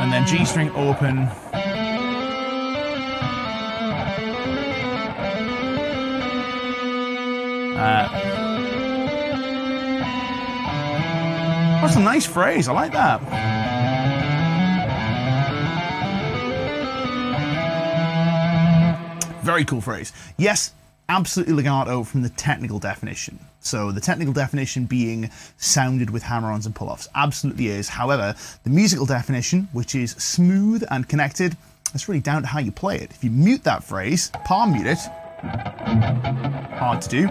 And then G string open. Uh, that's a nice phrase. I like that. Very cool phrase. Yes, absolutely legato from the technical definition. So the technical definition being sounded with hammer-ons and pull-offs. Absolutely is. However, the musical definition, which is smooth and connected, that's really down to how you play it. If you mute that phrase, palm mute it, hard to do.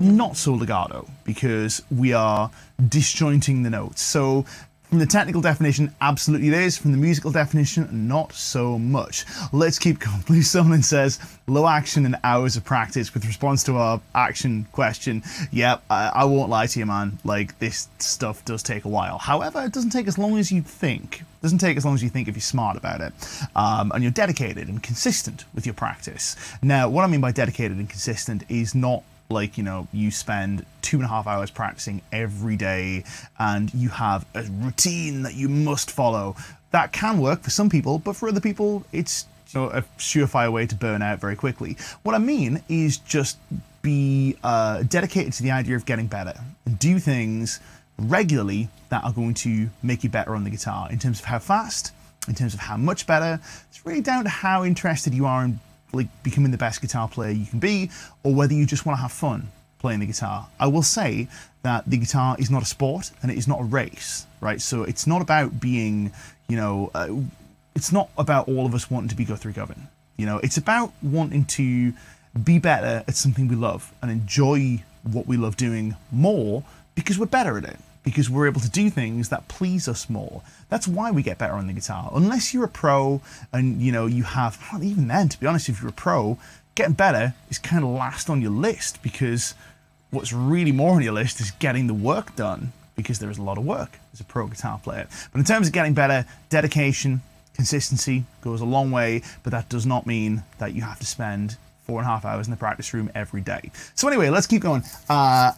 Not so legato because we are disjointing the notes. So from the technical definition, absolutely it is. From the musical definition, not so much. Let's keep going. [laughs] Blue Sumlin says, low action and hours of practice with response to our action question. Yep, I, I won't lie to you, man. Like, this stuff does take a while. However, it doesn't take as long as you think. It doesn't take as long as you think if you're smart about it. Um, and you're dedicated and consistent with your practice. Now, what I mean by dedicated and consistent is not like you know you spend two and a half hours practicing every day and you have a routine that you must follow. That can work for some people but for other people it's you know, a surefire way to burn out very quickly. What i mean is just be uh, dedicated to the idea of getting better and do things regularly that are going to make you better on the guitar. In terms of how fast in terms of how much better it's really down to how interested you are in like becoming the best guitar player you can be, or whether you just want to have fun playing the guitar. I will say that the guitar is not a sport and it is not a race, right? So it's not about being, you know, uh, it's not about all of us wanting to be Guthrie Govan. You know, it's about wanting to be better at something we love and enjoy what we love doing more because we're better at it because we're able to do things that please us more. That's why we get better on the guitar. Unless you're a pro and you know you have even then to be honest if you're a pro, getting better is kind of last on your list because what's really more on your list is getting the work done because there is a lot of work as a pro guitar player. But in terms of getting better, dedication, consistency goes a long way, but that does not mean that you have to spend four and a half hours in the practice room every day. So anyway, let's keep going. Uh,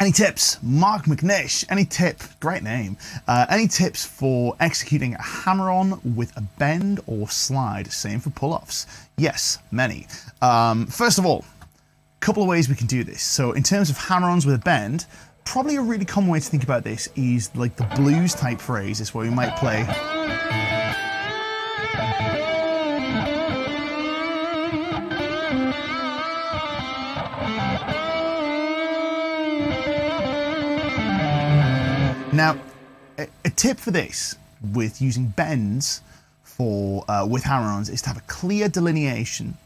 any tips? Mark McNish, any tip? Great name. Uh, any tips for executing a hammer on with a bend or slide? Same for pull offs. Yes, many. Um, first of all, a couple of ways we can do this. So, in terms of hammer ons with a bend, probably a really common way to think about this is like the blues type phrase, is where we might play. Now, a, a tip for this with using bends for uh, with hammer-ons is to have a clear delineation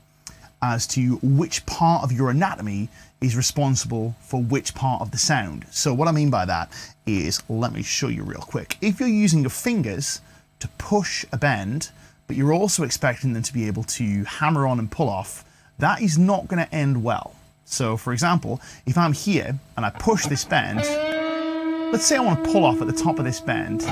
as to which part of your anatomy is responsible for which part of the sound. So what I mean by that is, let me show you real quick. If you're using your fingers to push a bend, but you're also expecting them to be able to hammer on and pull off, that is not going to end well. So for example, if I'm here and I push this bend, let's say I want to pull off at the top of this bend,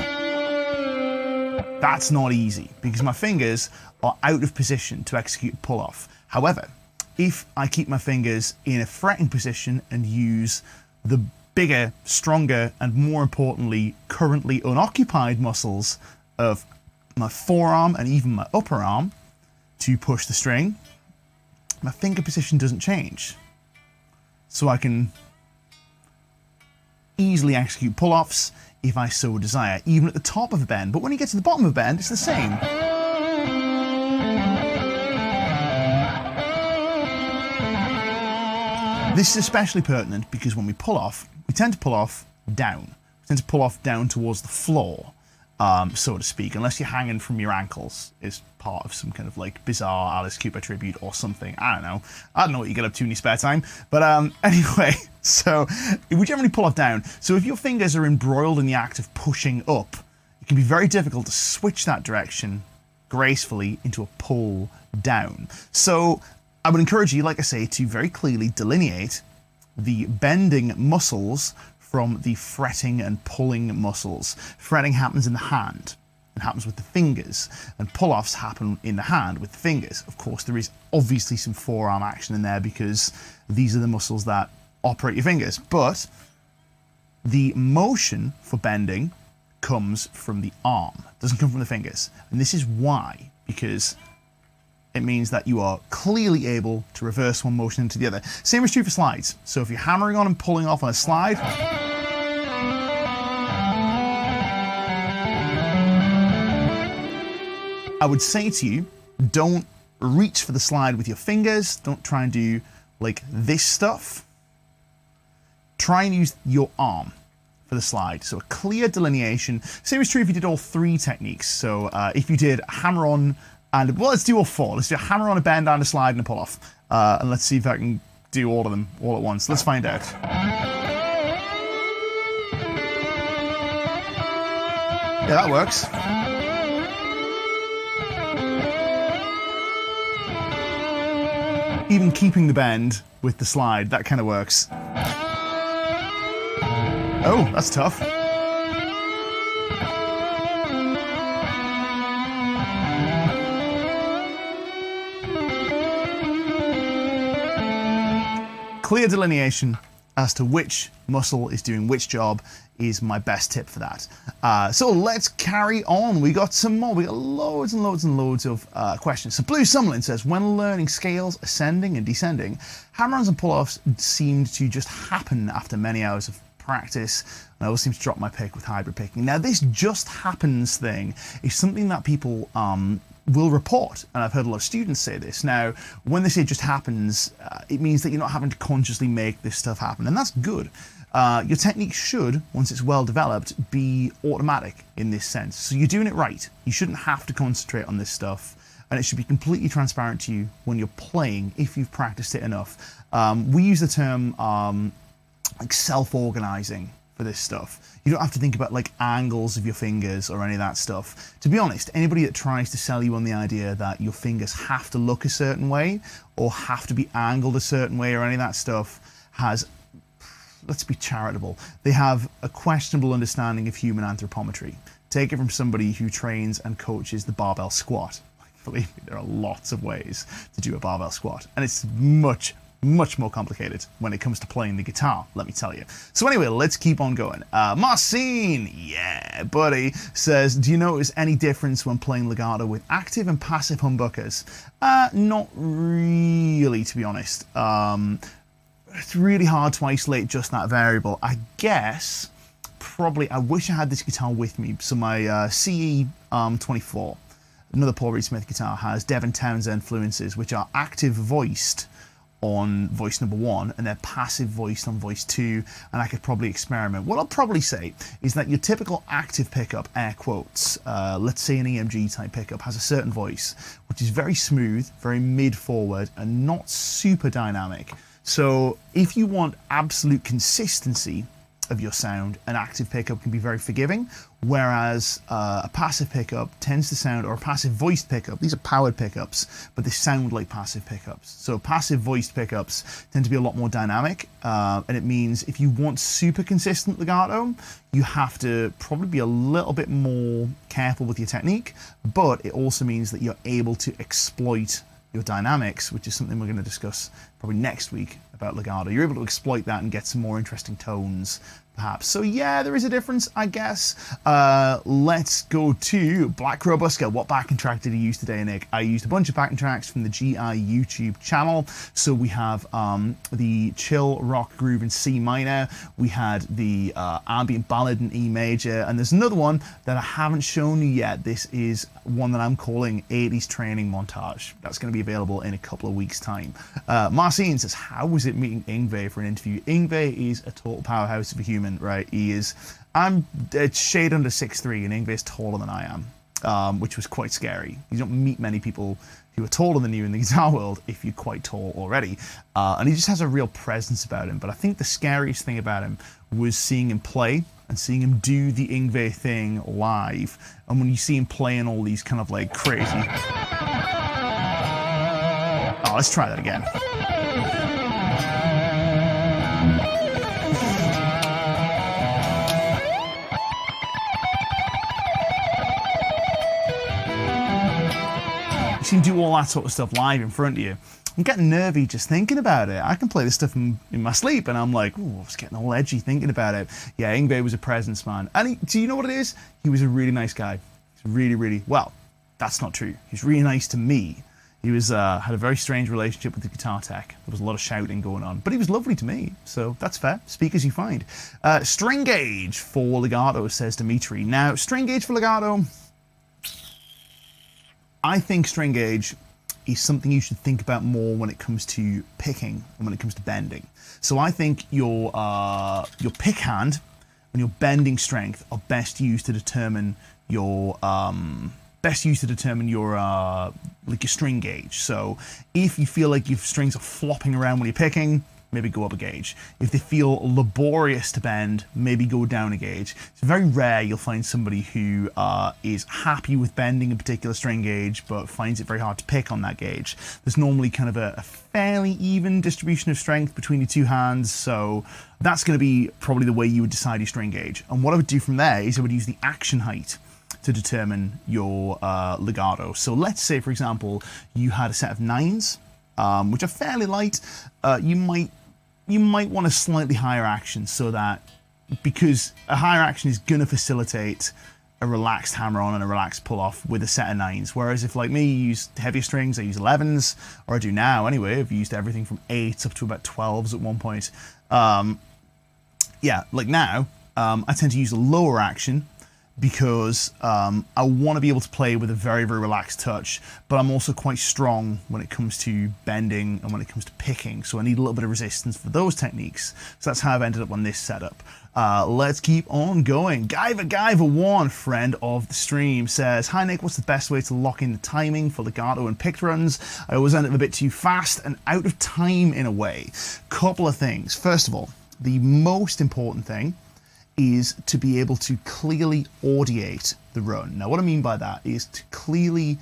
that's not easy because my fingers are out of position to execute pull off. However, if I keep my fingers in a fretting position and use the bigger, stronger, and more importantly, currently unoccupied muscles of my forearm and even my upper arm to push the string, my finger position doesn't change. So I can easily execute pull-offs if I so desire, even at the top of a bend. But when you get to the bottom of a bend, it's the same. This is especially pertinent because when we pull off, we tend to pull off down. We tend to pull off down towards the floor, um, so to speak, unless you're hanging from your ankles is part of some kind of like bizarre Alice Cooper tribute or something. I don't know. I don't know what you get up to in your spare time. But um, [laughs] anyway, so we generally pull off down. So if your fingers are embroiled in the act of pushing up, it can be very difficult to switch that direction gracefully into a pull down. So I would encourage you, like I say, to very clearly delineate the bending muscles from the fretting and pulling muscles. Fretting happens in the hand. Happens with the fingers, and pull-offs happen in the hand with the fingers. Of course, there is obviously some forearm action in there because these are the muscles that operate your fingers. But the motion for bending comes from the arm, it doesn't come from the fingers. And this is why, because it means that you are clearly able to reverse one motion into the other. Same is true for slides. So if you're hammering on and pulling off on a slide, I would say to you, don't reach for the slide with your fingers. Don't try and do like this stuff. Try and use your arm for the slide. So a clear delineation. Same is true if you did all three techniques. So uh, if you did hammer on and well, let's do all four. Let's do a hammer on a bend and a slide and a pull off. Uh, and let's see if I can do all of them all at once. Let's find out. Yeah, that works. Even keeping the bend with the slide, that kind of works. Oh, that's tough. clear delineation as to which muscle is doing which job is my best tip for that. Uh, so let's carry on. We got some more. We got loads and loads and loads of uh, questions. So Blue Summerlin says, when learning scales, ascending and descending, hammer-ons and pull-offs seemed to just happen after many hours of practice. And I always seem to drop my pick with hybrid picking. Now this just happens thing is something that people um, will report. And I've heard a lot of students say this. Now, when they say it just happens, uh, it means that you're not having to consciously make this stuff happen. And that's good. Uh, your technique should, once it's well developed, be automatic in this sense. So you're doing it right. You shouldn't have to concentrate on this stuff. And it should be completely transparent to you when you're playing if you've practiced it enough. Um, we use the term um, like self-organizing for this stuff. You don't have to think about like angles of your fingers or any of that stuff. To be honest, anybody that tries to sell you on the idea that your fingers have to look a certain way or have to be angled a certain way or any of that stuff has let's be charitable. They have a questionable understanding of human anthropometry. Take it from somebody who trains and coaches the barbell squat. Believe me, there are lots of ways to do a barbell squat, and it's much, much more complicated when it comes to playing the guitar, let me tell you. So anyway, let's keep on going. Uh, Marcin, yeah, buddy, says, do you notice any difference when playing legato with active and passive humbuckers? Uh, not really, to be honest. Um, it's really hard to isolate just that variable. I guess, probably, I wish I had this guitar with me. So my uh, CE um, 24, another Paul Reed Smith guitar, has Devin Townsend Fluences, which are active voiced on voice number one and they're passive voiced on voice two, and I could probably experiment. What I'll probably say is that your typical active pickup, air quotes, uh, let's say an EMG type pickup, has a certain voice which is very smooth, very mid forward, and not super dynamic. So if you want absolute consistency, of your sound, an active pickup can be very forgiving, whereas uh, a passive pickup tends to sound, or a passive voiced pickup, these are powered pickups, but they sound like passive pickups. So passive voiced pickups tend to be a lot more dynamic, uh, and it means if you want super consistent legato, you have to probably be a little bit more careful with your technique, but it also means that you're able to exploit your dynamics, which is something we're going to discuss probably next week about legato. You're able to exploit that and get some more interesting tones perhaps. So yeah, there is a difference, I guess. Uh, let's go to Black Crow Busker. What backing track did he use today, Nick? I used a bunch of backing tracks from the GI YouTube channel. So we have um, the chill rock groove in C minor. We had the uh, ambient ballad in E major. And there's another one that I haven't shown you yet. This is one that I'm calling 80s Training Montage. That's going to be available in a couple of weeks' time. Uh, Marcin says, how was it meeting Yngwie for an interview? Yngwie is a total powerhouse of a human human, right? He is. I'm a shade under six three, and Yngwie's taller than I am, um, which was quite scary. You don't meet many people who are taller than you in the [laughs] guitar world if you're quite tall already. Uh, and he just has a real presence about him. But I think the scariest thing about him was seeing him play and seeing him do the Yngwie thing live. And when you see him playing all these kind of like crazy. Oh, let's try that again. You do all that sort of stuff live in front of you. I'm getting nervy just thinking about it. I can play this stuff in, in my sleep, and I'm like, oh, I was getting all edgy thinking about it. Yeah, Yngwie was a presence, man. And he, do you know what it is? He was a really nice guy. He's really, really, well, that's not true. He's really nice to me. He was uh, had a very strange relationship with the guitar tech. There was a lot of shouting going on, but he was lovely to me, so that's fair. Speak as you find. Uh, string gauge for legato, says Dimitri. Now, string gauge for legato, I think string gauge is something you should think about more when it comes to picking and when it comes to bending. So I think your uh, your pick hand and your bending strength are best used to determine your um, best used to determine your uh, like your string gauge. So if you feel like your strings are flopping around when you're picking, maybe go up a gauge. If they feel laborious to bend, maybe go down a gauge. It's very rare you'll find somebody who uh, is happy with bending a particular string gauge, but finds it very hard to pick on that gauge. There's normally kind of a, a fairly even distribution of strength between your two hands, so that's going to be probably the way you would decide your string gauge. And what I would do from there is I would use the action height to determine your uh, legato. So let's say, for example, you had a set of nines, um, which are fairly light. Uh, you might you might want a slightly higher action so that because a higher action is going to facilitate a relaxed hammer on and a relaxed pull off with a set of nines. Whereas if like me, you use heavier strings, I use 11s, or I do now anyway, I've used everything from 8s up to about 12s at one point. Um, yeah, like now, um, I tend to use a lower action because um, I want to be able to play with a very, very relaxed touch, but I'm also quite strong when it comes to bending and when it comes to picking, so I need a little bit of resistance for those techniques. So that's how I've ended up on this setup. Uh, let's keep on going. Guyver Guyver One, friend of the stream, says, Hi Nick, what's the best way to lock in the timing for legato and picked runs? I always end up a bit too fast and out of time in a way. Couple of things. First of all, the most important thing is to be able to clearly audiate the run. Now, what I mean by that is to clearly,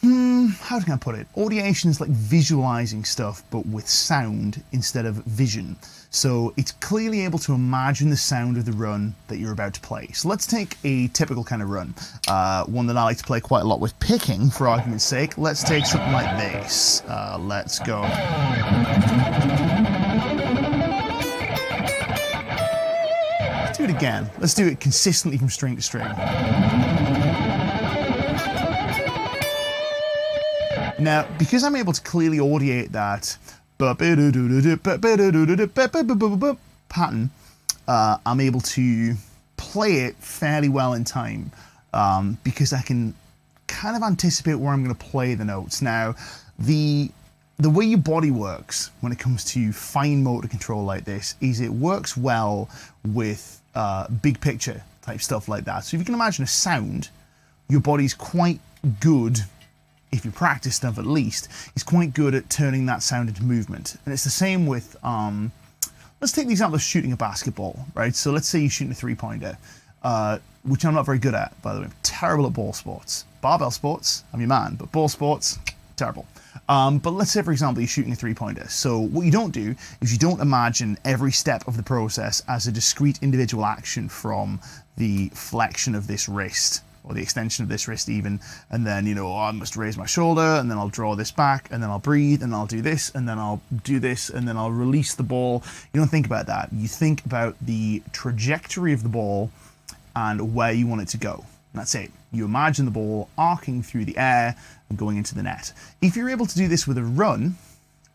hmm, how can I put it? Audiation is like visualizing stuff, but with sound instead of vision. So it's clearly able to imagine the sound of the run that you're about to play. So let's take a typical kind of run, uh, one that I like to play quite a lot with picking, for argument's sake. Let's take something like this. Uh, let's go. Again. Let's do it consistently from string to string. Now, because I'm able to clearly audiate that pattern, uh, I'm able to play it fairly well in time um, because I can kind of anticipate where I'm going to play the notes. Now, the the way your body works when it comes to fine motor control like this is it works well with uh, big picture type stuff like that. So if you can imagine a sound, your body's quite good, if you practice enough at least, is quite good at turning that sound into movement. And it's the same with, um, let's take the example of shooting a basketball, right? So let's say you're shooting a three-pointer, uh, which I'm not very good at, by the way. I'm terrible at ball sports. Barbell sports, I'm your man, but ball sports, terrible. Um, but let's say, for example, you're shooting a three pointer. So, what you don't do is you don't imagine every step of the process as a discrete individual action from the flexion of this wrist or the extension of this wrist, even. And then, you know, oh, I must raise my shoulder and then I'll draw this back and then I'll breathe and I'll do this and then I'll do this and then I'll release the ball. You don't think about that. You think about the trajectory of the ball and where you want it to go. That's it. You imagine the ball arcing through the air and going into the net. If you're able to do this with a run,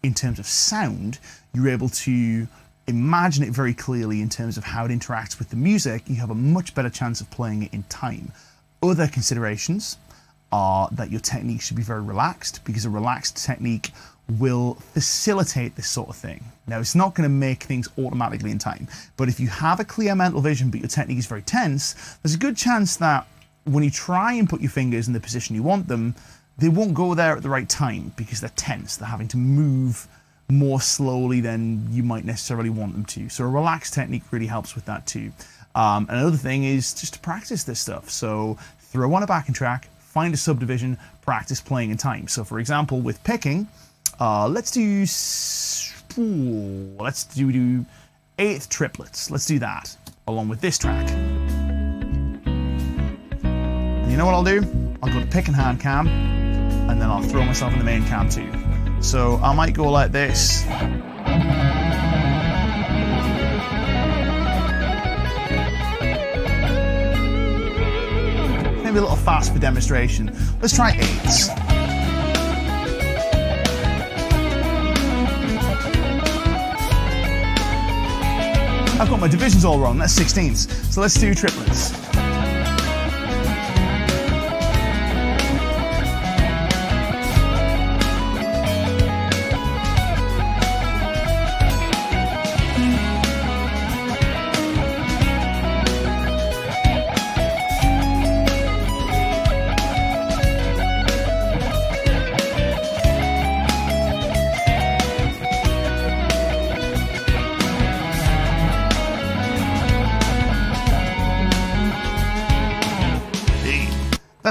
in terms of sound, you're able to imagine it very clearly in terms of how it interacts with the music. You have a much better chance of playing it in time. Other considerations are that your technique should be very relaxed because a relaxed technique will facilitate this sort of thing. Now, it's not going to make things automatically in time, but if you have a clear mental vision but your technique is very tense, there's a good chance that when you try and put your fingers in the position you want them, they won't go there at the right time because they're tense. They're having to move more slowly than you might necessarily want them to. So a relaxed technique really helps with that too. Um, another thing is just to practice this stuff. So throw on a backing track, find a subdivision, practice playing in time. So for example, with picking, uh, let's do ooh, let's do, do eighth triplets. Let's do that along with this track. And you know what I'll do? I'll go to pick and hand cam, and then I'll throw myself in the main cam too. So I might go like this. Maybe a little fast for demonstration. Let's try eights. I've got my divisions all wrong, that's 16ths. So let's do triplets.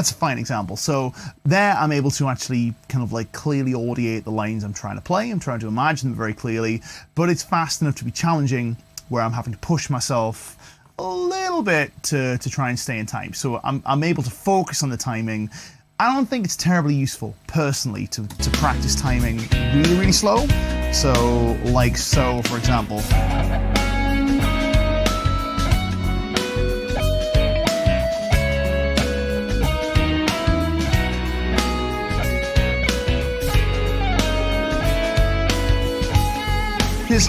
That's a fine example. So there I'm able to actually kind of like clearly audiate the lines I'm trying to play. I'm trying to imagine them very clearly, but it's fast enough to be challenging where I'm having to push myself a little bit to, to try and stay in time. So I'm, I'm able to focus on the timing. I don't think it's terribly useful, personally, to, to practice timing really, really slow. So, like so, for example. Because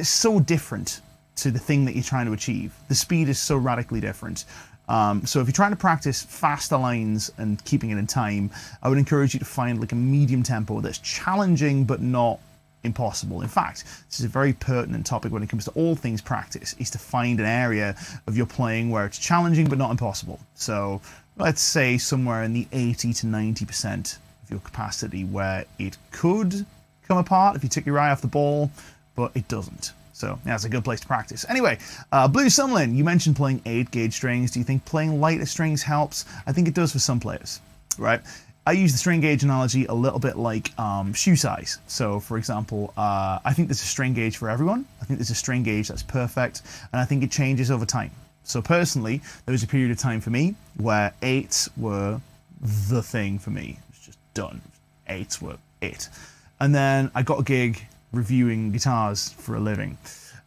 it's so different to the thing that you're trying to achieve. The speed is so radically different. Um, so if you're trying to practice faster lines and keeping it in time, I would encourage you to find like a medium tempo that's challenging but not impossible. In fact, this is a very pertinent topic when it comes to all things practice, is to find an area of your playing where it's challenging but not impossible. So let's say somewhere in the 80 to 90% of your capacity where it could come apart if you took your eye off the ball, but it doesn't. So that's a good place to practice. Anyway, uh, Blue Sunlin, you mentioned playing 8 gauge strings. Do you think playing lighter strings helps? I think it does for some players, right? I use the string gauge analogy a little bit like um, shoe size. So, for example, uh, I think there's a string gauge for everyone. I think there's a string gauge that's perfect, and I think it changes over time. So, personally, there was a period of time for me where eights were the thing for me. It was just done. Eights were it. And then I got a gig reviewing guitars for a living,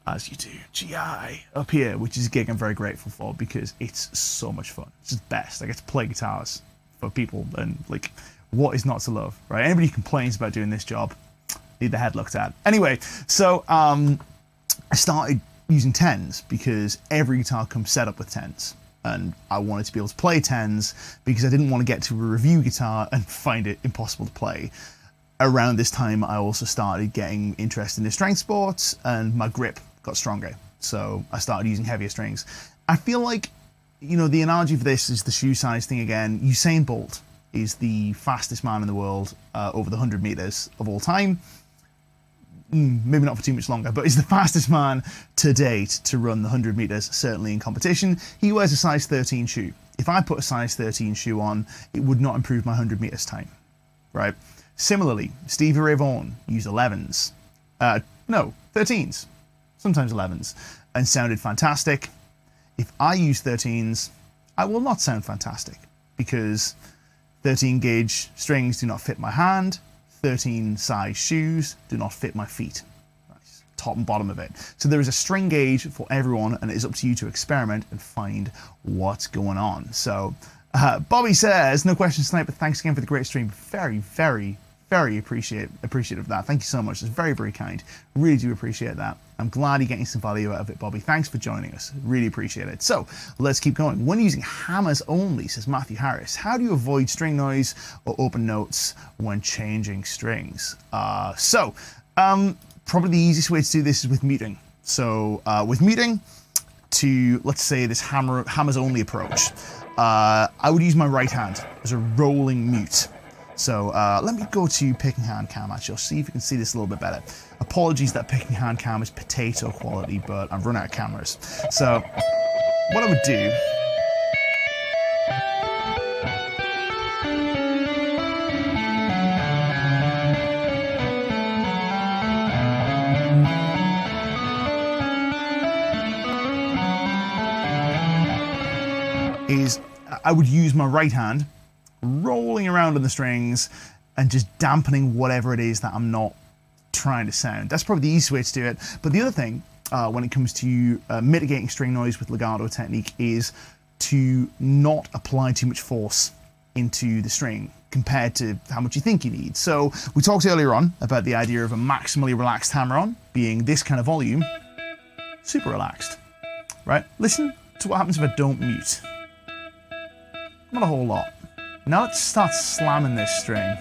as you do, GI up here, which is a gig I'm very grateful for because it's so much fun. It's just best. I get to play guitars for people, and like, what is not to love, right? Anybody who complains about doing this job, need their head looked at. Anyway, so um, I started using tens because every guitar comes set up with tens. And I wanted to be able to play tens because I didn't want to get to a review guitar and [laughs] find it impossible to play around this time, I also started getting interested in strength sports, and my grip got stronger. So I started using heavier strings. I feel like, you know, the analogy for this is the shoe size thing again. Usain Bolt is the fastest man in the world uh, over the 100 meters of all time. Mm, maybe not for too much longer, but he's the [laughs] fastest man to date to run the 100 meters, certainly in competition. He wears a size 13 shoe. If I put a size 13 shoe on, it would not improve my 100 meters time, right? Similarly, Stevie Ray Vaughan used 11s. Uh, no, 13s, sometimes 11s, and sounded fantastic. If I use 13s, I will not sound fantastic because 13 gauge strings do not fit my hand, 13 size shoes do not fit my feet. Nice. Top and bottom of it. So there is a string gauge for everyone, and it is up to you to experiment and find what's going on. So uh, Bobby says, no questions tonight, but thanks again for the great stream. Very, very, very appreciate appreciative of that. Thank you so much. It's very, very kind. Really do appreciate that. I'm glad you're getting some value out of it, Bobby. Thanks for joining us. Really appreciate it. So let's keep going. When using hammers only, says Matthew Harris, how do you avoid string noise or open notes when changing strings? Uh, so um, probably the easiest way to do this is with muting. So uh, with muting, to let's say this hammer hammers only approach, uh, I would use my right hand as a rolling mute. So uh, let me go to picking hand cam actually. I'll see if you can see this a little bit better. Apologies that picking hand cam is potato quality, but I've run out of cameras. So what I would do is I would use my right hand rolling around on the strings and just dampening whatever it is that I'm not trying to sound. That's probably the easiest way to do it. But the other thing uh, when it comes to uh, mitigating string noise with legato technique is to not apply too much force into the string compared to how much you think you need. So we talked earlier on about the idea of a maximally relaxed hammer-on being this kind of volume, super relaxed, right? Listen to what happens if I don't mute. Not a whole lot. Now let's start slamming this string.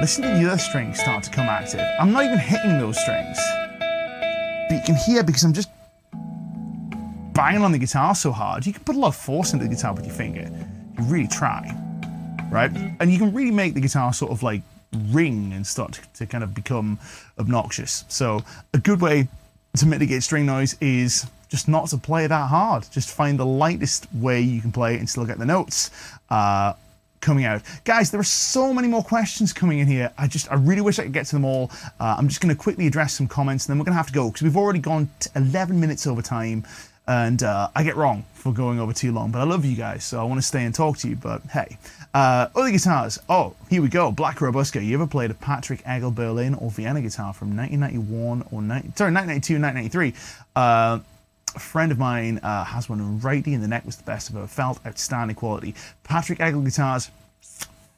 Listen to the other strings start to come active. I'm not even hitting those strings. But you can hear because I'm just banging on the guitar so hard, you can put a lot of force into the guitar with your finger. You really try, right? And you can really make the guitar sort of like ring and start to, to kind of become obnoxious. So a good way to mitigate string noise is just not to play that hard. Just find the lightest way you can play it and still get the notes. Uh, coming out. Guys, there are so many more questions coming in here. I just, I really wish I could get to them all. Uh, I'm just going to quickly address some comments and then we're going to have to go because we've already gone 11 minutes over time and uh, I get wrong for going over too long, but I love you guys, so I want to stay and talk to you, but hey. Uh, other guitars. Oh, here we go. Black Crow Busker. You ever played a Patrick Eggle Berlin or Vienna guitar from 1991 or 90, sorry, 1992 1993? A friend of mine uh, has one rightly in the neck was the best I've ever felt. Outstanding quality. Patrick Eggle guitars,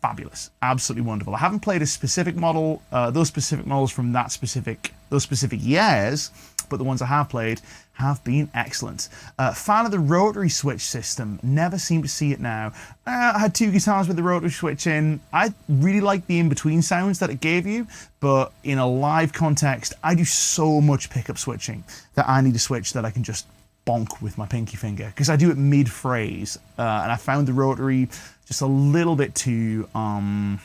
fabulous, absolutely wonderful. I haven't played a specific model, uh, those specific models from that specific, those specific years, but the ones I have played have been excellent. Uh, fan of the rotary switch system, never seem to see it now. Uh, I had two guitars with the rotary switch in. I really like the in-between sounds that it gave you, but in a live context, I do so much pickup switching that I need a switch that I can just bonk with my pinky finger because I do it mid-phrase, uh, and I found the rotary just a little bit too um,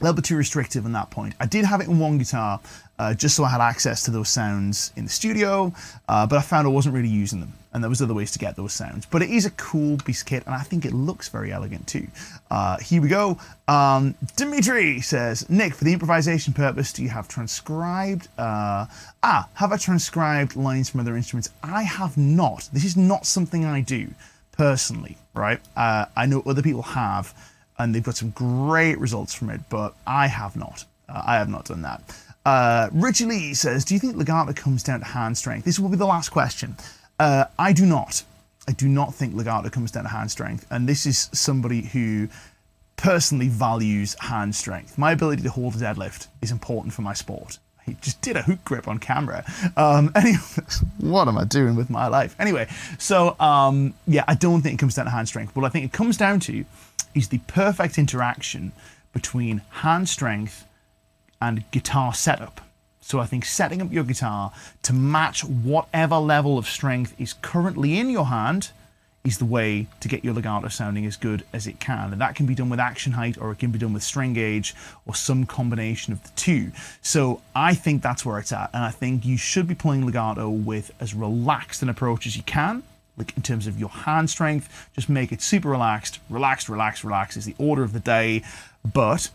a little bit too restrictive on that point. I did have it in one guitar uh, just so I had access to those sounds in the studio, uh, but I found I wasn't really using them, and there was other ways to get those sounds. But it is a cool piece of kit, and I think it looks very elegant too. Uh, here we go. Um, Dimitri says, Nick, for the improvisation purpose, do you have transcribed? Uh, ah, have I transcribed lines from other instruments? I have not. This is not something I do personally, right? Uh, I know other people have and they've got some great results from it, but I have not. Uh, I have not done that. Uh, Richie Lee says, Do you think legato comes down to hand strength? This will be the last question. Uh, I do not. I do not think legato comes down to hand strength. And this is somebody who personally values hand strength. My ability to hold a deadlift is important for my sport. He just did a hook grip on camera. Um, [laughs] anyway, what am I doing with my life? Anyway, so um, yeah, I don't think it comes down to hand strength. What I think it comes down to is the perfect interaction between hand strength and guitar setup. So I think setting up your guitar to match whatever level of strength is currently in your hand is the way to get your legato sounding as good as it can. And that can be done with action height or it can be done with string gauge or some combination of the two. So I think that's where it's at. And I think you should be playing legato with as relaxed an approach as you can. Like in terms of your hand strength, just make it super relaxed. Relaxed, relaxed, relaxed is the order of the day. But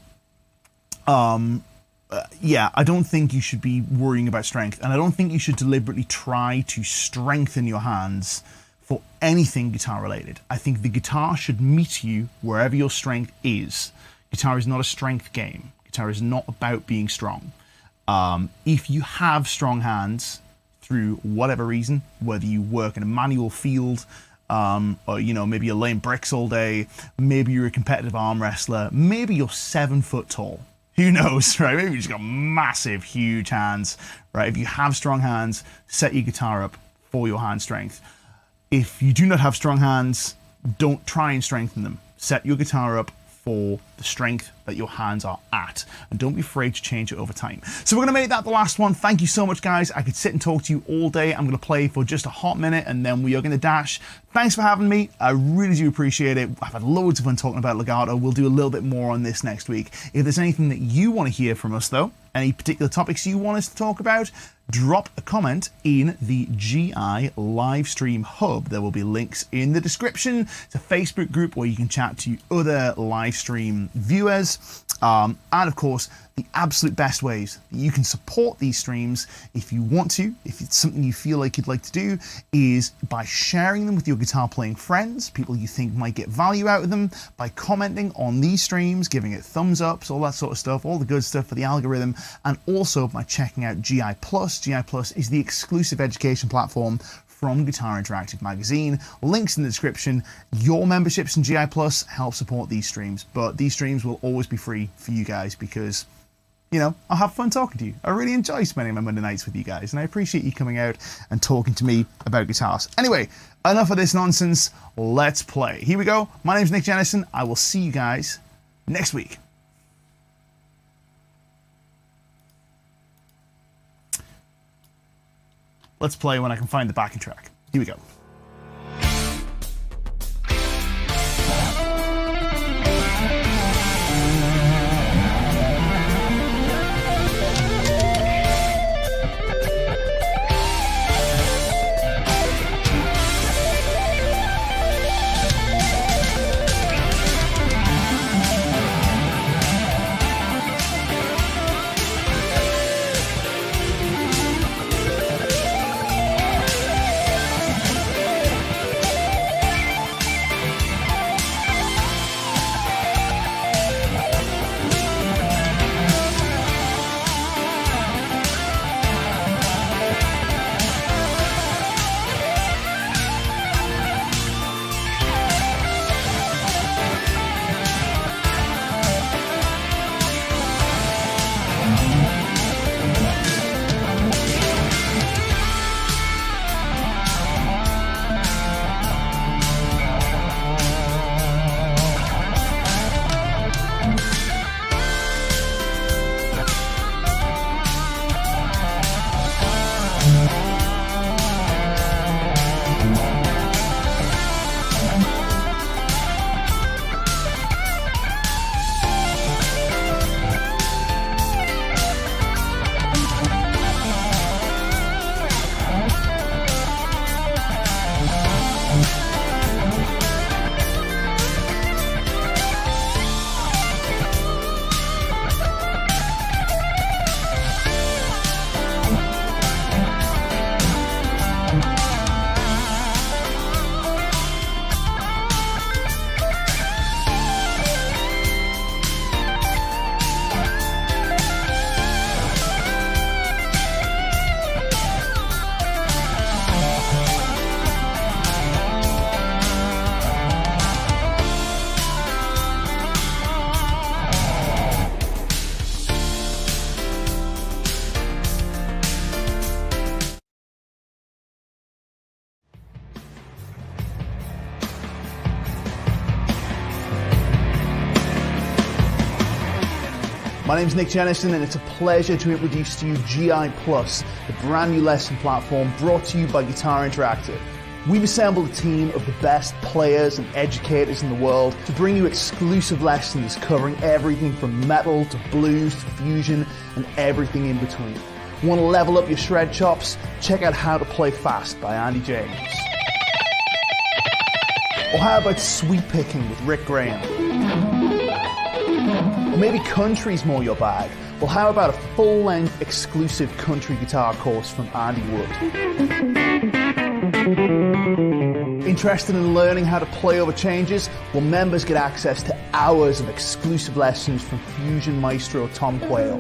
um, uh, yeah, I don't think you should be worrying about strength, and I don't think you should deliberately try to strengthen your hands for anything guitar related. I think the guitar should meet you wherever your strength is. Guitar is not a strength game. Guitar is not about being strong. Um, if you have strong hands through whatever reason, whether you work in a manual field, um, or you know maybe you're laying bricks all day, maybe you're a competitive arm wrestler, maybe you're seven foot tall. Who knows, [laughs] right? Maybe you just got massive, huge hands, right? If you have strong hands, set your guitar up for your hand strength. If you do not have strong hands, don't try and strengthen them. Set your guitar up for the strength that your hands are at. And don't be afraid to change it over time. So we're to make that the last one. Thank you so much, guys. I could sit and talk to you all day. I'm to play for just a hot minute and then we are to dash. Thanks for having me. I really do appreciate it. I've had loads of fun talking about legato. We'll do a little bit more on this next week. If there's anything that you want to hear from us, though, any particular topics you want us to talk about, drop a comment in the GI live stream hub. There will be links in the description. It's a Facebook group where you can chat to other live stream viewers. Um, and of course, the absolute best ways that you can support these streams if you want to, if it's something you feel like you'd like to do, is by sharing them with your guitar playing friends, people you think might get value out of them, by commenting on these streams, giving it thumbs ups, all that sort of stuff, all the good stuff for the algorithm, and also by checking out GI Plus. GI Plus is the exclusive education platform from Guitar Interactive Magazine. Links in the description. Your memberships in GI Plus help support these streams, but these streams will always be free for you guys because you know, I'll have fun talking to you. I really enjoy spending my Monday nights with you guys, and I appreciate you coming out and talking to me about guitars. Anyway, enough of this nonsense. Let's play. Here we go. My name's Nick Jennison. I will see you guys next week. Let's play when I can find the backing track. Here we go. My name's Nick Jennison, and it's a pleasure to introduce to you GI Plus, the brand new lesson platform brought to you by Guitar Interactive. We've assembled a team of the best players and educators in the world to bring you exclusive lessons covering everything from metal to blues to fusion and everything in between. Want to level up your shred chops? Check out How to Play Fast by Andy James. Or how about sweep picking with Rick Graham? Or maybe country's more your bag. Well, how about a full length exclusive country guitar course from Andy Wood? Interested in learning how to play over changes? Well, members get access to hours of exclusive lessons from Fusion Maestro Tom Quayle.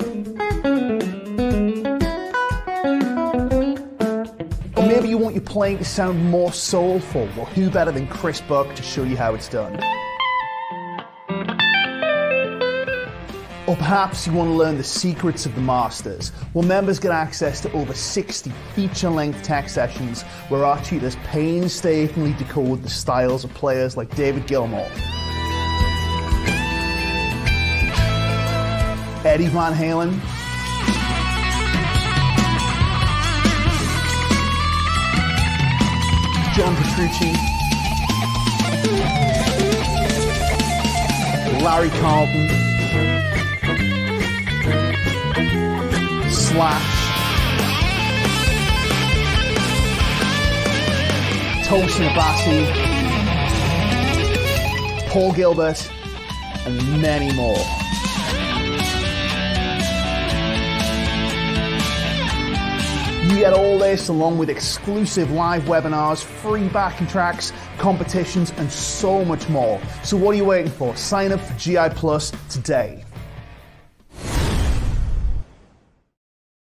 Or maybe you want your playing to sound more soulful. Well, who better than Chris Buck to show you how it's done? Or perhaps you want to learn the secrets of the masters. Well, members get access to over 60 feature length tech sessions where our tutors painstakingly decode the styles of players like David Gilmour, Eddie Van Halen, John Petrucci, Larry Carlton. Slash, Tosin Abasi, Paul Gilbert, and many more. You get all this along with exclusive live webinars, free backing tracks, competitions, and so much more. So what are you waiting for? Sign up for GI Plus today.